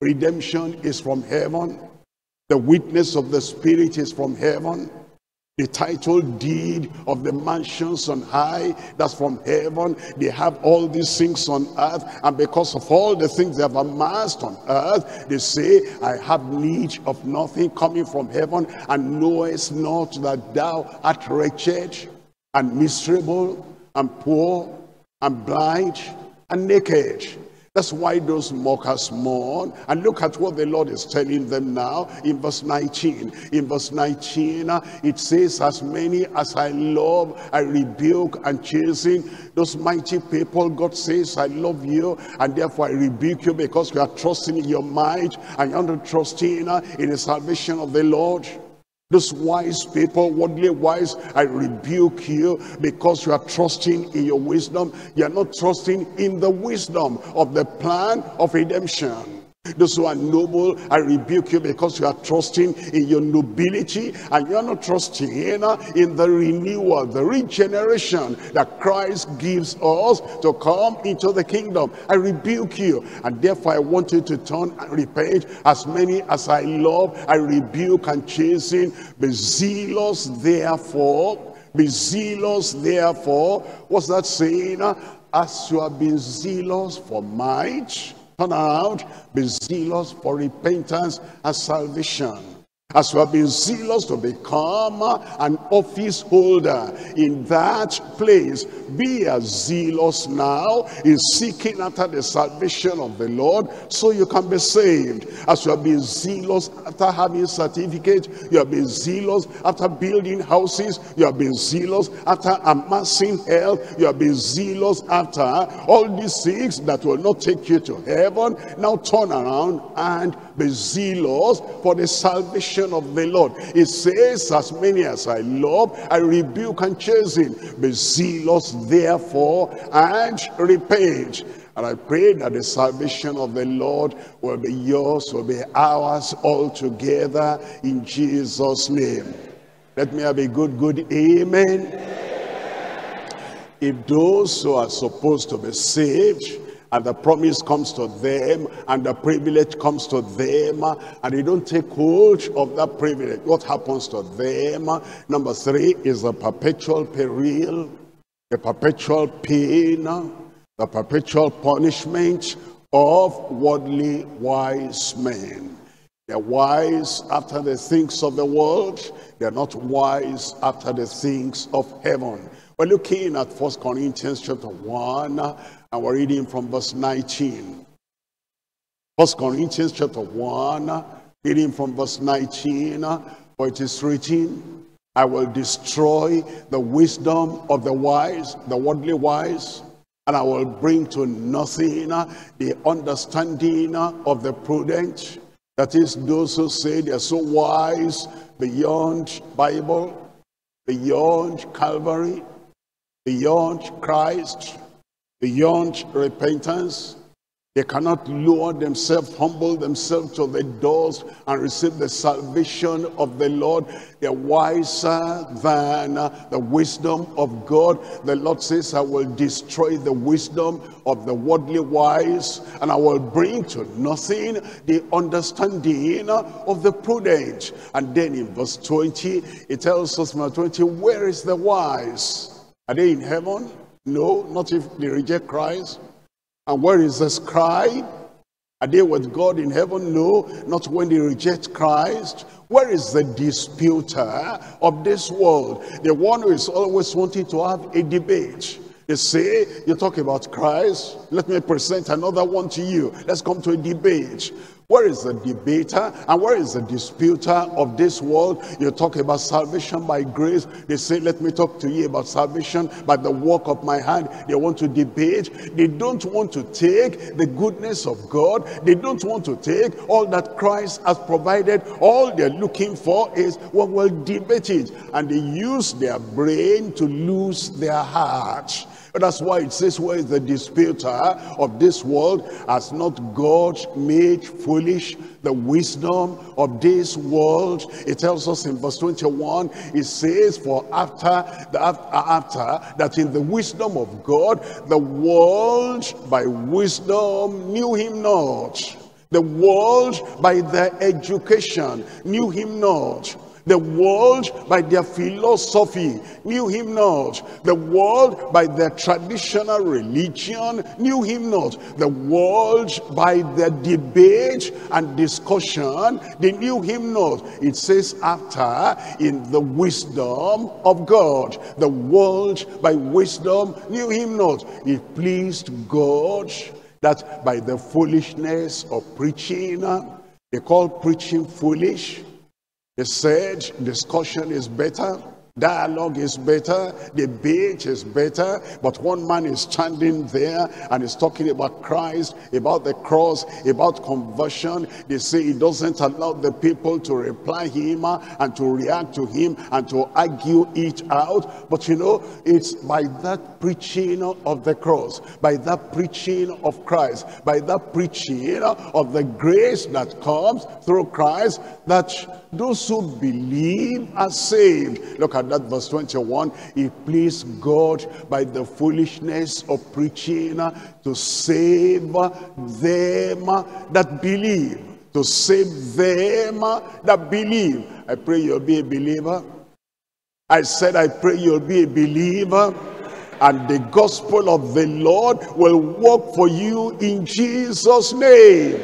Redemption is from heaven. The witness of the Spirit is from heaven. The title deed of the mansions on high, that's from heaven. They have all these things on earth. And because of all the things they have amassed on earth, they say, I have need of nothing coming from heaven. And knowest not that thou art wretched and miserable and poor and blind and naked. That's why those mockers mourn. And look at what the Lord is telling them now in verse 19. In verse 19, uh, it says, As many as I love, I rebuke and chasten. Those mighty people, God says, I love you, and therefore I rebuke you because you are trusting in your might, and you're not trusting uh, in the salvation of the Lord. Those wise people, worldly wise, I rebuke you because you are trusting in your wisdom. You are not trusting in the wisdom of the plan of redemption. Those who are noble, I rebuke you because you are trusting in your nobility and you are not trusting in, uh, in the renewal, the regeneration that Christ gives us to come into the kingdom. I rebuke you and therefore I want you to turn and repent. As many as I love, I rebuke and chasten. Be zealous therefore. Be zealous therefore. What's that saying? Uh, as you have been zealous for might, Turn out, be zealous for repentance and salvation. As you have been zealous to become an office holder in that place, be as zealous now in seeking after the salvation of the Lord so you can be saved. As you have been zealous after having certificate, you have been zealous after building houses, you have been zealous after amassing health, you have been zealous after all these things that will not take you to heaven. Now turn around and be zealous for the salvation of the Lord. It says, as many as I love, I rebuke and chasten. Be zealous therefore and repent. And I pray that the salvation of the Lord will be yours, will be ours all together in Jesus' name. Let me have a good, good amen. If those who are supposed to be saved and the promise comes to them and the privilege comes to them and they don't take hold of that privilege. What happens to them? Number three is the perpetual peril the perpetual pain the perpetual punishment of worldly wise men. They're wise after the things of the world. They're not wise after the things of heaven. We're looking at First Corinthians chapter 1 and we're reading from verse 19. First Corinthians chapter 1, reading from verse 19. For it is written, I will destroy the wisdom of the wise, the worldly wise, and I will bring to nothing the understanding of the prudent. That is, those who say they are so wise beyond Bible, beyond Calvary, beyond Christ, beyond repentance. They cannot lower themselves, humble themselves to the doors and receive the salvation of the Lord. They're wiser than the wisdom of God. The Lord says, I will destroy the wisdom of the worldly wise and I will bring to nothing the understanding of the prudent. And then in verse 20, it tells us, verse 20, where is the wise? Are they in heaven? No, not if they reject Christ. And where is the scribe? Are they with God in heaven? No, not when they reject Christ. Where is the disputer of this world? The one who is always wanting to have a debate. They say, you talk about Christ, let me present another one to you. Let's come to a debate. Where is the debater and where is the disputer of this world? You talk about salvation by grace. They say, let me talk to you about salvation by the work of my hand. They want to debate. They don't want to take the goodness of God. They don't want to take all that Christ has provided. All they're looking for is, well, we'll debate it. And they use their brain to lose their heart. That's why it says, where is the disputer of this world? Has not God made foolish the wisdom of this world? It tells us in verse 21, it says, for after, the, uh, after that in the wisdom of God, the world by wisdom knew him not. The world by their education knew him not. The world by their philosophy knew him not. The world by their traditional religion knew him not. The world by their debate and discussion, they knew him not. It says after in the wisdom of God, the world by wisdom knew him not. It pleased God that by the foolishness of preaching, they call preaching foolish, he said discussion is better Dialogue is better, debate is better, but one man is standing there and is talking about Christ, about the cross, about conversion. They say he doesn't allow the people to reply him uh, and to react to him and to argue it out. But you know, it's by that preaching of the cross, by that preaching of Christ, by that preaching of the grace that comes through Christ, that those who believe are saved. Look at that verse 21. It pleased God by the foolishness of preaching to save them that believe. To save them that believe. I pray you'll be a believer. I said, I pray you'll be a believer and the gospel of the Lord will work for you in Jesus' name.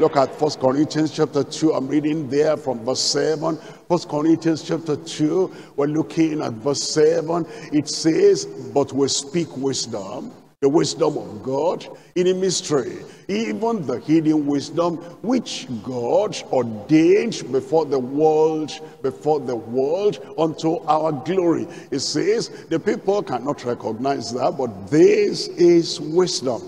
Look at First Corinthians chapter 2. I'm reading there from verse 7. First Corinthians chapter 2, we're looking at verse 7. It says, But we speak wisdom, the wisdom of God in a mystery, even the hidden wisdom which God ordained before the world, before the world unto our glory. It says the people cannot recognize that, but this is wisdom.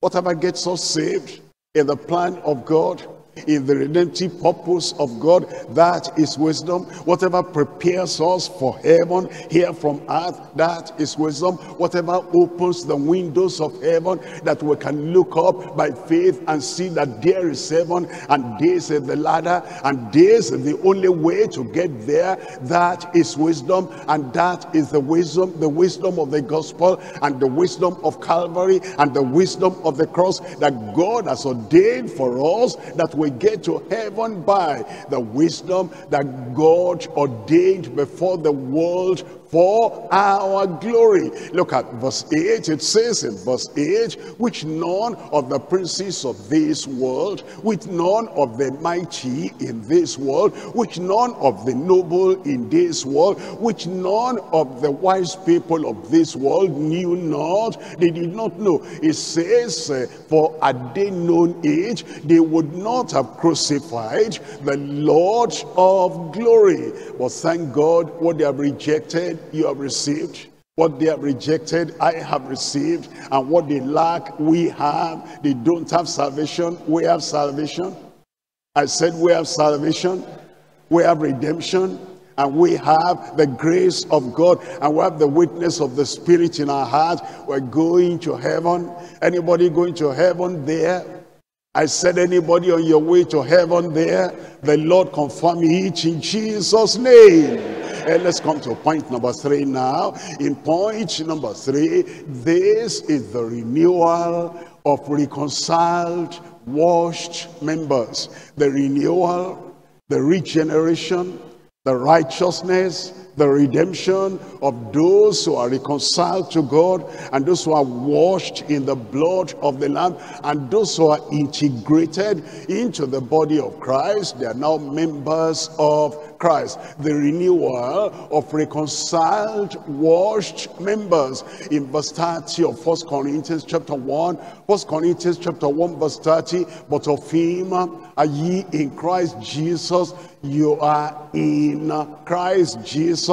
Whatever gets us saved in the plan of God, in the redemptive purpose of God. That is wisdom. Whatever prepares us for heaven here from earth, that is wisdom. Whatever opens the windows of heaven that we can look up by faith and see that there is heaven and this is the ladder and this is the only way to get there. That is wisdom and that is the wisdom, the wisdom of the gospel and the wisdom of Calvary and the wisdom of the cross that God has ordained for us that we we get to heaven by the wisdom that God ordained before the world for our glory. Look at verse 8. It says in verse 8, which none of the princes of this world, which none of the mighty in this world, which none of the noble in this world, which none of the wise people of this world knew not, they did not know. It says, uh, for at they known age, they would not have crucified the Lord of glory. But thank God, what they have rejected, you have received. What they have rejected, I have received. And what they lack, we have. They don't have salvation, we have salvation. I said we have salvation, we have redemption, and we have the grace of God, and we have the witness of the Spirit in our heart. We're going to heaven. Anybody going to heaven there? I said, anybody on your way to heaven there, the Lord confirm each in Jesus' name. Let's come to point number three now. In point number three, this is the renewal of reconciled, washed members. The renewal, the regeneration, the righteousness, the redemption of those who are reconciled to God and those who are washed in the blood of the Lamb and those who are integrated into the body of Christ. They are now members of Christ. The renewal of reconciled, washed members. In verse 30 of 1 Corinthians chapter 1, 1 Corinthians chapter 1 verse 30, but of him are ye in Christ Jesus, you are in Christ Jesus.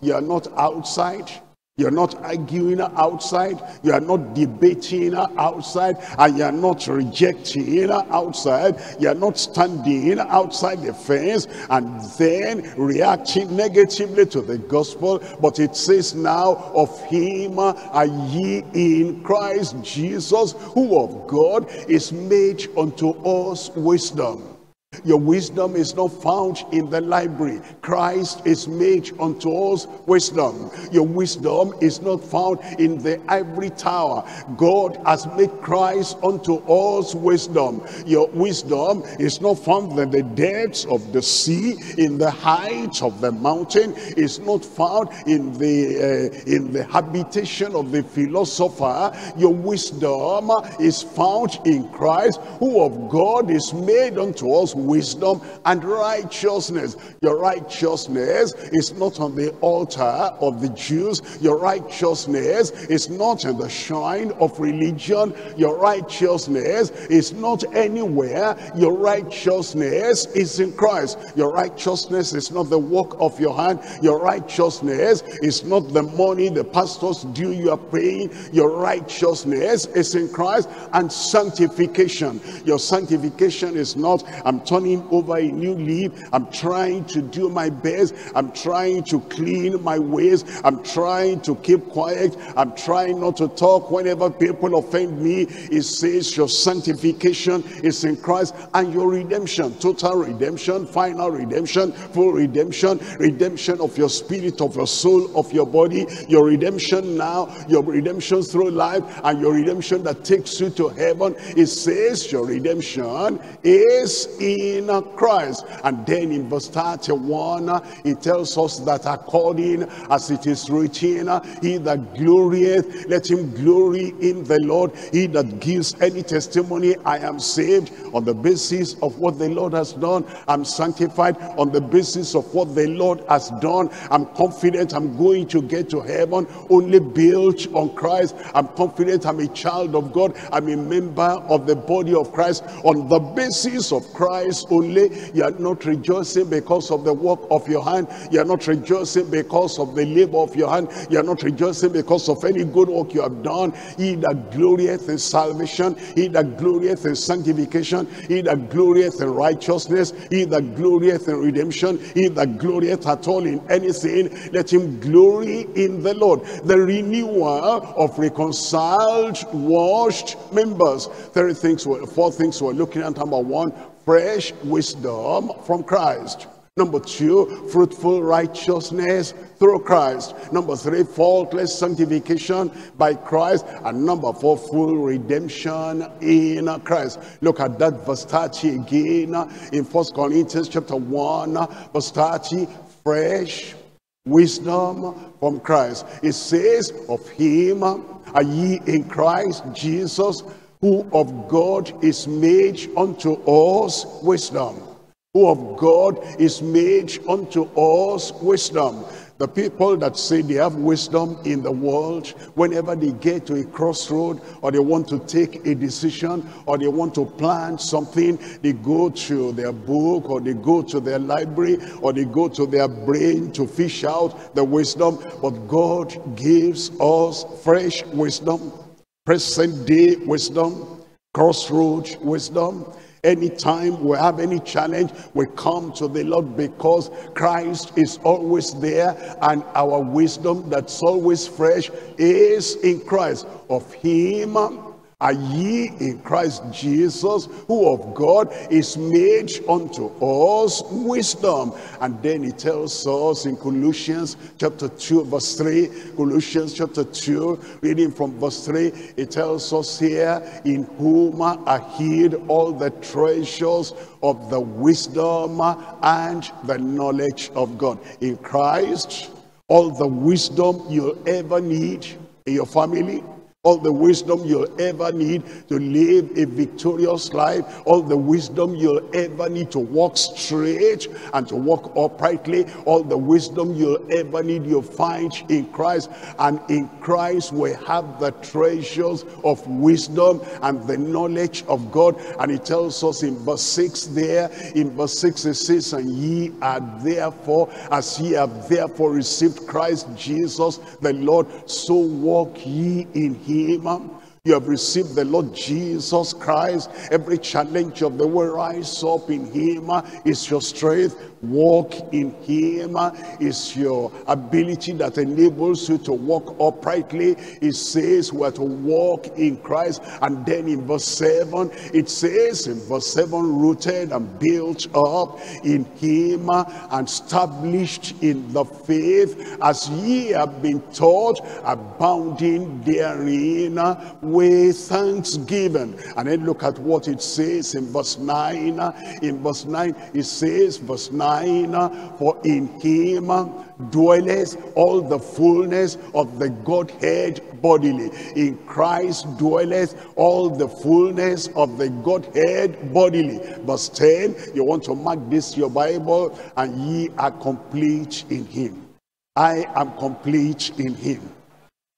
You are not outside. You're not arguing outside. You are not debating outside. And you're not rejecting outside. You're not standing outside the fence and then reacting negatively to the gospel. But it says now, of him are ye in Christ Jesus, who of God is made unto us wisdom your wisdom is not found in the library. Christ is made unto us wisdom. Your wisdom is not found in the ivory tower. God has made Christ unto us wisdom. Your wisdom is not found in the depths of the sea, in the heights of the mountain. It's not found in the uh, in the habitation of the philosopher. Your wisdom is found in Christ, who of God is made unto us wisdom and righteousness. Your righteousness is not on the altar of the Jews. Your righteousness is not in the shrine of religion. Your righteousness is not anywhere. Your righteousness is in Christ. Your righteousness is not the work of your hand. Your righteousness is not the money the pastors do you are paying. Your righteousness is in Christ and sanctification. Your sanctification is not, I'm turning over a new leaf. I'm trying to do my best. I'm trying to clean my ways. I'm trying to keep quiet. I'm trying not to talk whenever people offend me. It says your sanctification is in Christ and your redemption, total redemption, final redemption, full redemption, redemption of your spirit, of your soul, of your body, your redemption now, your redemption through life, and your redemption that takes you to heaven. It says your redemption is in Christ. And then in verse 31, it tells us that according as it is written, he that glorieth, let him glory in the Lord. He that gives any testimony, I am saved on the basis of what the Lord has done. I'm sanctified on the basis of what the Lord has done. I'm confident I'm going to get to heaven only built on Christ. I'm confident I'm a child of God. I'm a member of the body of Christ on the basis of Christ only. You are not rejoicing because of the work of your hand. You are not rejoicing because of the labor of your hand. You are not rejoicing because of any good work you have done. He that glorieth in salvation, he that glorieth in sanctification, he that glorieth in righteousness, he that glorieth in redemption, he that glorieth at all in anything, let him glory in the Lord. The renewal of reconciled, washed members. Three things, four things we're looking at. Number one, fresh wisdom from Christ. Number two, fruitful righteousness through Christ. Number three, faultless sanctification by Christ. And number four, full redemption in Christ. Look at that verse 30 again in First Corinthians chapter 1, verse 30. Fresh wisdom from Christ. It says, of him are ye in Christ Jesus, who of God is made unto us wisdom. Who of God is made unto us wisdom. The people that say they have wisdom in the world, whenever they get to a crossroad or they want to take a decision or they want to plan something, they go to their book or they go to their library or they go to their brain to fish out the wisdom. But God gives us fresh wisdom, present day wisdom, crossroads wisdom, Anytime we have any challenge, we come to the Lord because Christ is always there and our wisdom that's always fresh is in Christ. Of him are ye in Christ Jesus, who of God is made unto us wisdom. And then he tells us in Colossians chapter 2, verse 3, Colossians chapter 2, reading from verse 3, it tells us here, in whom are hid all the treasures of the wisdom and the knowledge of God. In Christ, all the wisdom you'll ever need in your family, all the wisdom you'll ever need to live a victorious life, all the wisdom you'll ever need to walk straight and to walk uprightly, all the wisdom you'll ever need you'll find in Christ. And in Christ we have the treasures of wisdom and the knowledge of God. And it tells us in verse 6 there, in verse 6 it says, And ye are therefore, as ye have therefore received Christ Jesus the Lord, so walk ye in him you have received the Lord Jesus Christ. Every challenge of the world rise up in him is your strength. Walk in him is your ability that enables you to walk uprightly. It says we're to walk in Christ. And then in verse 7, it says in verse 7, rooted and built up in him and established in the faith as ye have been taught, abounding therein with thanksgiving. And then look at what it says in verse 9. In verse 9, it says, verse 9, for in him dwelleth all the fullness of the Godhead bodily. In Christ dwelleth all the fullness of the Godhead bodily. Verse 10, you want to mark this your Bible, and ye are complete in him. I am complete in him.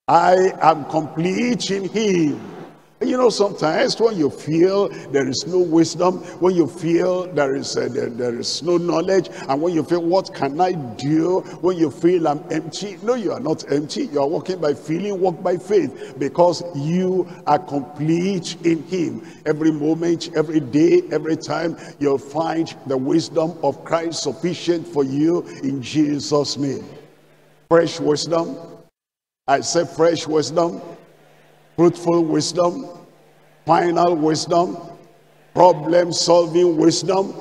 I am complete in him. You know, sometimes when you feel there is no wisdom, when you feel there is uh, there, there is no knowledge, and when you feel what can I do, when you feel I'm empty, no, you are not empty. You are walking by feeling, walk by faith, because you are complete in Him. Every moment, every day, every time, you'll find the wisdom of Christ sufficient for you in Jesus' name. Fresh wisdom. I say fresh wisdom fruitful wisdom, final wisdom, problem solving wisdom.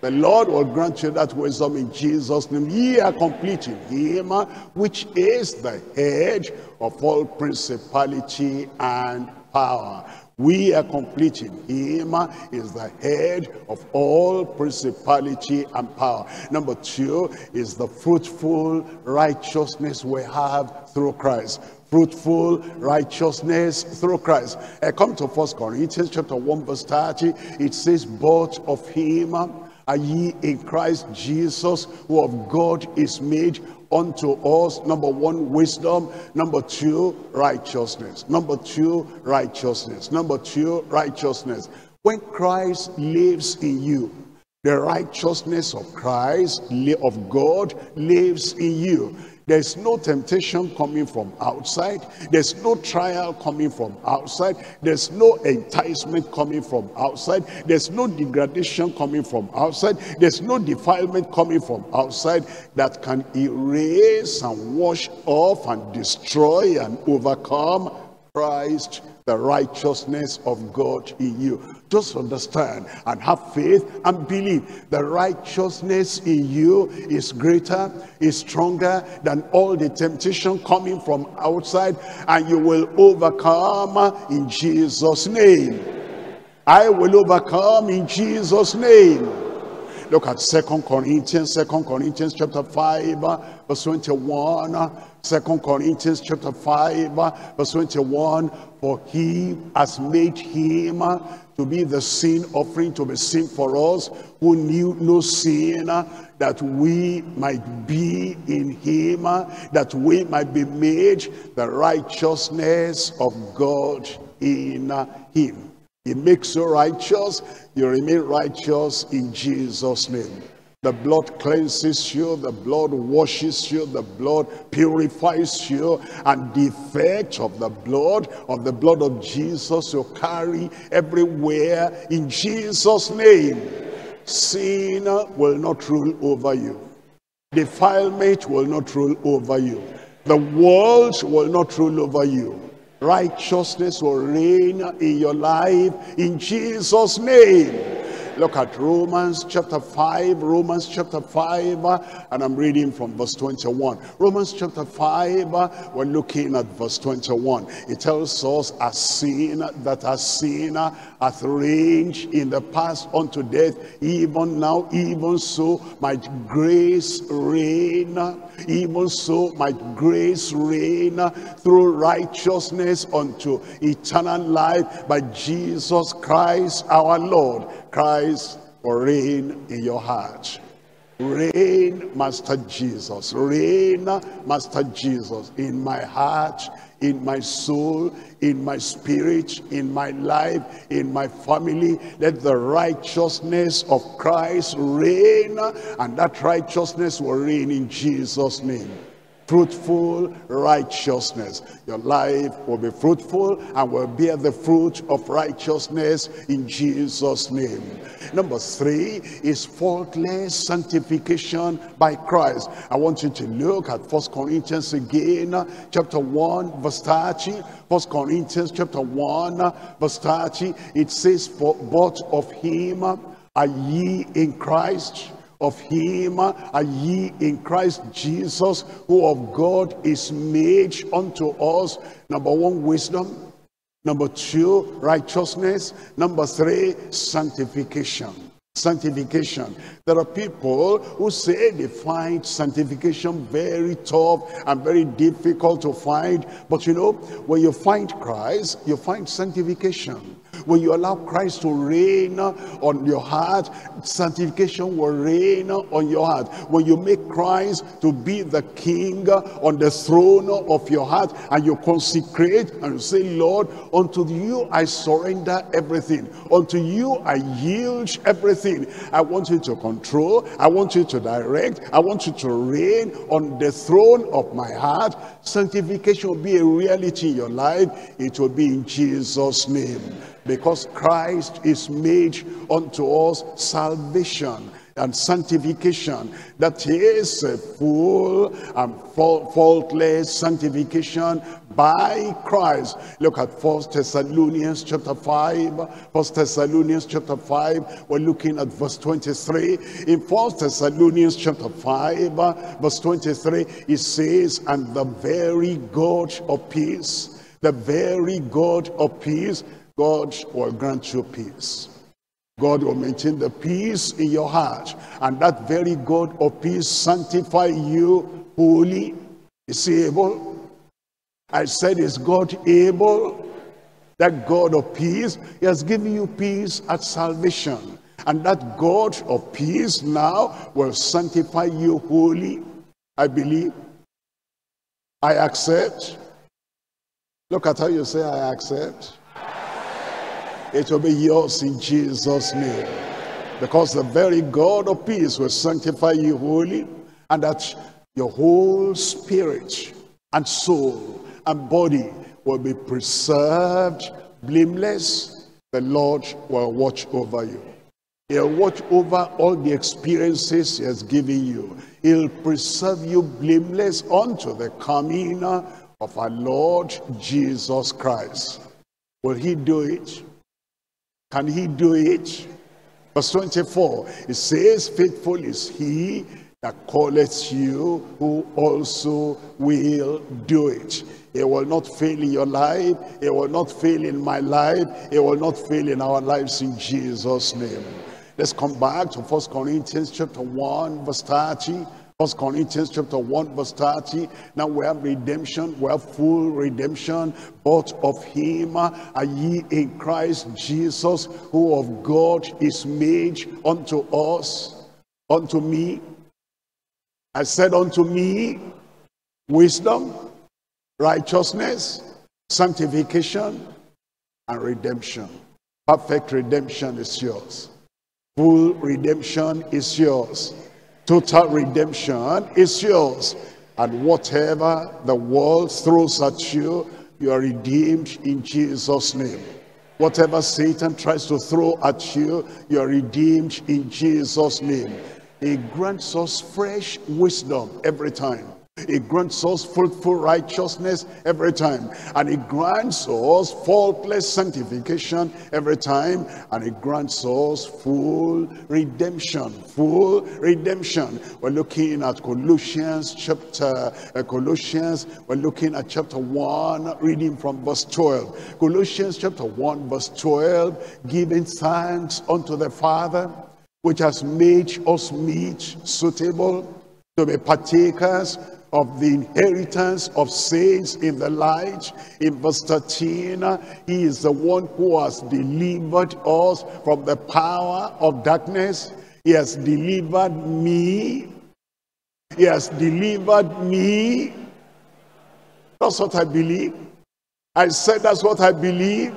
The Lord will grant you that wisdom in Jesus' name. Ye are complete in him, which is the head of all principality and power. We are complete in him is the head of all principality and power. Number two is the fruitful righteousness we have through Christ fruitful righteousness through Christ. I come to First Corinthians chapter 1 verse 30. It says, but of him are ye in Christ Jesus, who of God is made unto us, number one, wisdom. Number two, righteousness. Number two, righteousness. Number two, righteousness. When Christ lives in you, the righteousness of Christ, of God, lives in you. There's no temptation coming from outside. There's no trial coming from outside. There's no enticement coming from outside. There's no degradation coming from outside. There's no defilement coming from outside that can erase and wash off and destroy and overcome Christ the righteousness of God in you. Just understand and have faith and believe the righteousness in you is greater, is stronger than all the temptation coming from outside and you will overcome in Jesus' name. I will overcome in Jesus' name. Look at Second Corinthians, Second Corinthians chapter 5, verse 21. Second Corinthians chapter 5, verse 21. For he has made him to be the sin offering to be sin for us, who knew no sin, that we might be in him, that we might be made the righteousness of God in him. He makes you righteous. You remain righteous in Jesus' name. The blood cleanses you, the blood washes you, the blood purifies you, and the effect of the blood, of the blood of Jesus, you carry everywhere in Jesus' name. Sin will not rule over you. Defilement will not rule over you. The world will not rule over you. Righteousness will reign in your life in Jesus' name. Look at Romans chapter 5, Romans chapter 5, uh, and I'm reading from verse 21. Romans chapter 5, uh, we're looking at verse 21. It tells us, a sin that has sin uh, hath reigned in the past unto death, even now, even so might grace reign, even so might grace reign through righteousness unto eternal life by Jesus Christ our Lord. Christ will reign in your heart. Reign, Master Jesus. Reign, Master Jesus, in my heart, in my soul, in my spirit, in my life, in my family. Let the righteousness of Christ reign, and that righteousness will reign in Jesus' name fruitful righteousness. Your life will be fruitful and will bear the fruit of righteousness in Jesus' name. Number three is faultless sanctification by Christ. I want you to look at First Corinthians again, chapter 1, verse 30. First Corinthians chapter 1, verse 30. It says, For but of him are ye in Christ of him are ye in Christ Jesus, who of God is made unto us. Number one, wisdom. Number two, righteousness. Number three, sanctification sanctification. There are people who say they find sanctification very tough and very difficult to find. But you know, when you find Christ, you find sanctification. When you allow Christ to reign on your heart, sanctification will reign on your heart. When you make Christ to be the king on the throne of your heart and you consecrate and say, Lord, unto you I surrender everything. Unto you I yield everything. I want you to control. I want you to direct. I want you to reign on the throne of my heart. Sanctification will be a reality in your life. It will be in Jesus' name because Christ is made unto us salvation and sanctification that is a full and faultless sanctification by Christ. Look at First Thessalonians chapter 5. First Thessalonians chapter 5. We're looking at verse 23. In First Thessalonians chapter 5, verse 23, it says, And the very God of peace, the very God of peace God will grant you peace. God will maintain the peace in your heart. And that very God of peace sanctify you wholly. Is he able? I said, is God able? That God of peace, he has given you peace at salvation. And that God of peace now will sanctify you wholly. I believe. I accept. Look at how you say I accept. It will be yours in Jesus' name. Because the very God of peace will sanctify you wholly, and that your whole spirit and soul and body will be preserved blameless. The Lord will watch over you. He'll watch over all the experiences he has given you. He'll preserve you blameless unto the coming of our Lord Jesus Christ. Will he do it? Can he do it? Verse 24, it says, Faithful is he that calleth you, who also will do it. It will not fail in your life. It will not fail in my life. It will not fail in our lives in Jesus' name. Let's come back to First Corinthians chapter 1, verse 30. First Corinthians chapter 1 verse 30. Now we have redemption, we have full redemption, but of him are ye in Christ Jesus, who of God is made unto us, unto me. I said unto me, wisdom, righteousness, sanctification, and redemption. Perfect redemption is yours. Full redemption is yours Total redemption is yours. And whatever the world throws at you, you are redeemed in Jesus' name. Whatever Satan tries to throw at you, you are redeemed in Jesus' name. He grants us fresh wisdom every time. He grants us fruitful righteousness every time. And he grants us faultless sanctification every time. And he grants us full redemption. Full redemption. We're looking at Colossians chapter, uh, Colossians, we're looking at chapter 1, reading from verse 12. Colossians chapter 1, verse 12, giving thanks unto the Father, which has made us meet suitable to be partakers of the inheritance of saints in the light. In verse 13, he is the one who has delivered us from the power of darkness. He has delivered me. He has delivered me. That's what I believe. I said that's what I believe.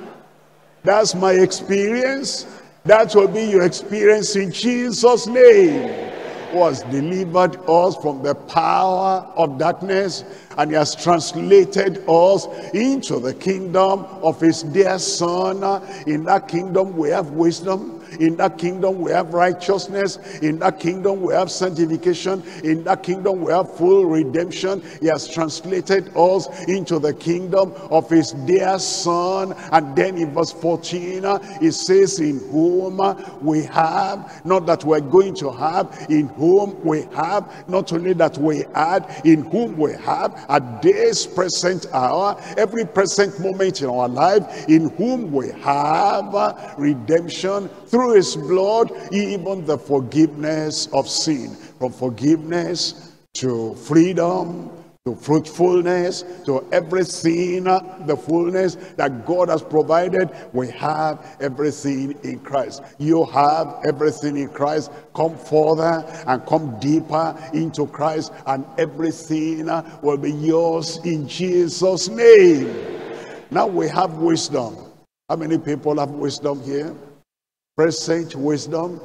That's my experience. That will be your experience in Jesus' name who has delivered us from the power of darkness and he has translated us into the kingdom of his dear son. In that kingdom we have wisdom. In that kingdom we have righteousness. In that kingdom we have sanctification. In that kingdom we have full redemption. He has translated us into the kingdom of his dear son. And then in verse 14, it says, in whom we have, not that we're going to have, in whom we have, not only that we had, in whom we have, at this present hour, every present moment in our life, in whom we have redemption through his blood, even the forgiveness of sin. From forgiveness to freedom, to fruitfulness, to everything, the fullness that God has provided. We have everything in Christ. You have everything in Christ. Come further and come deeper into Christ and everything will be yours in Jesus' name. Now we have wisdom. How many people have wisdom here? Present wisdom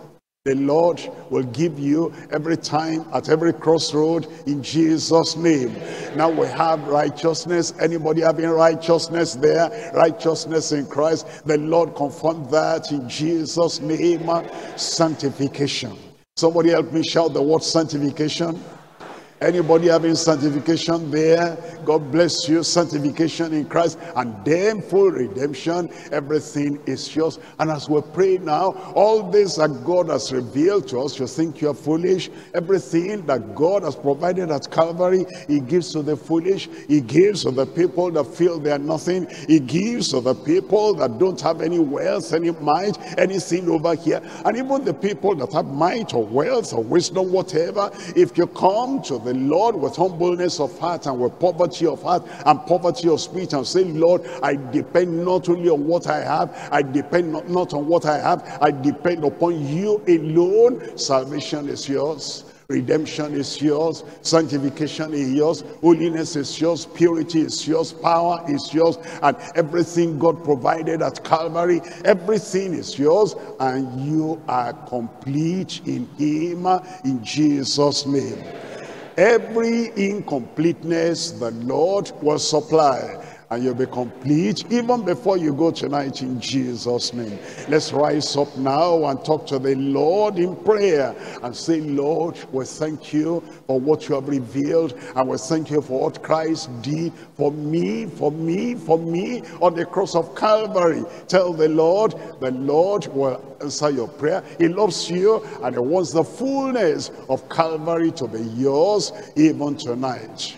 the Lord will give you every time at every crossroad in Jesus name. Now we have righteousness. Anybody having righteousness there? Righteousness in Christ. The Lord confirmed that in Jesus name. Sanctification. Somebody help me shout the word sanctification. Anybody having sanctification there? God bless you. Sanctification in Christ and then full redemption. Everything is yours. And as we pray now, all this that God has revealed to us, you think you're foolish. Everything that God has provided at Calvary, he gives to the foolish. He gives to the people that feel they're nothing. He gives to the people that don't have any wealth, any might, anything over here. And even the people that have might or wealth or wisdom, whatever, if you come to the Lord with humbleness of heart and with poverty of heart and poverty of speech and say, Lord, I depend not only on what I have, I depend not, not on what I have, I depend upon you alone. Salvation is yours. Redemption is yours. Sanctification is yours. Holiness is yours. Purity is yours. Power is yours. And everything God provided at Calvary, everything is yours. And you are complete in him in Jesus' name. Every incompleteness the Lord will supply and you'll be complete even before you go tonight in Jesus name. Let's rise up now and talk to the Lord in prayer and say Lord we thank you for what you have revealed and we thank you for what Christ did for me for me for me on the cross of Calvary. Tell the Lord the Lord will answer your prayer. He loves you and he wants the fullness of Calvary to be yours even tonight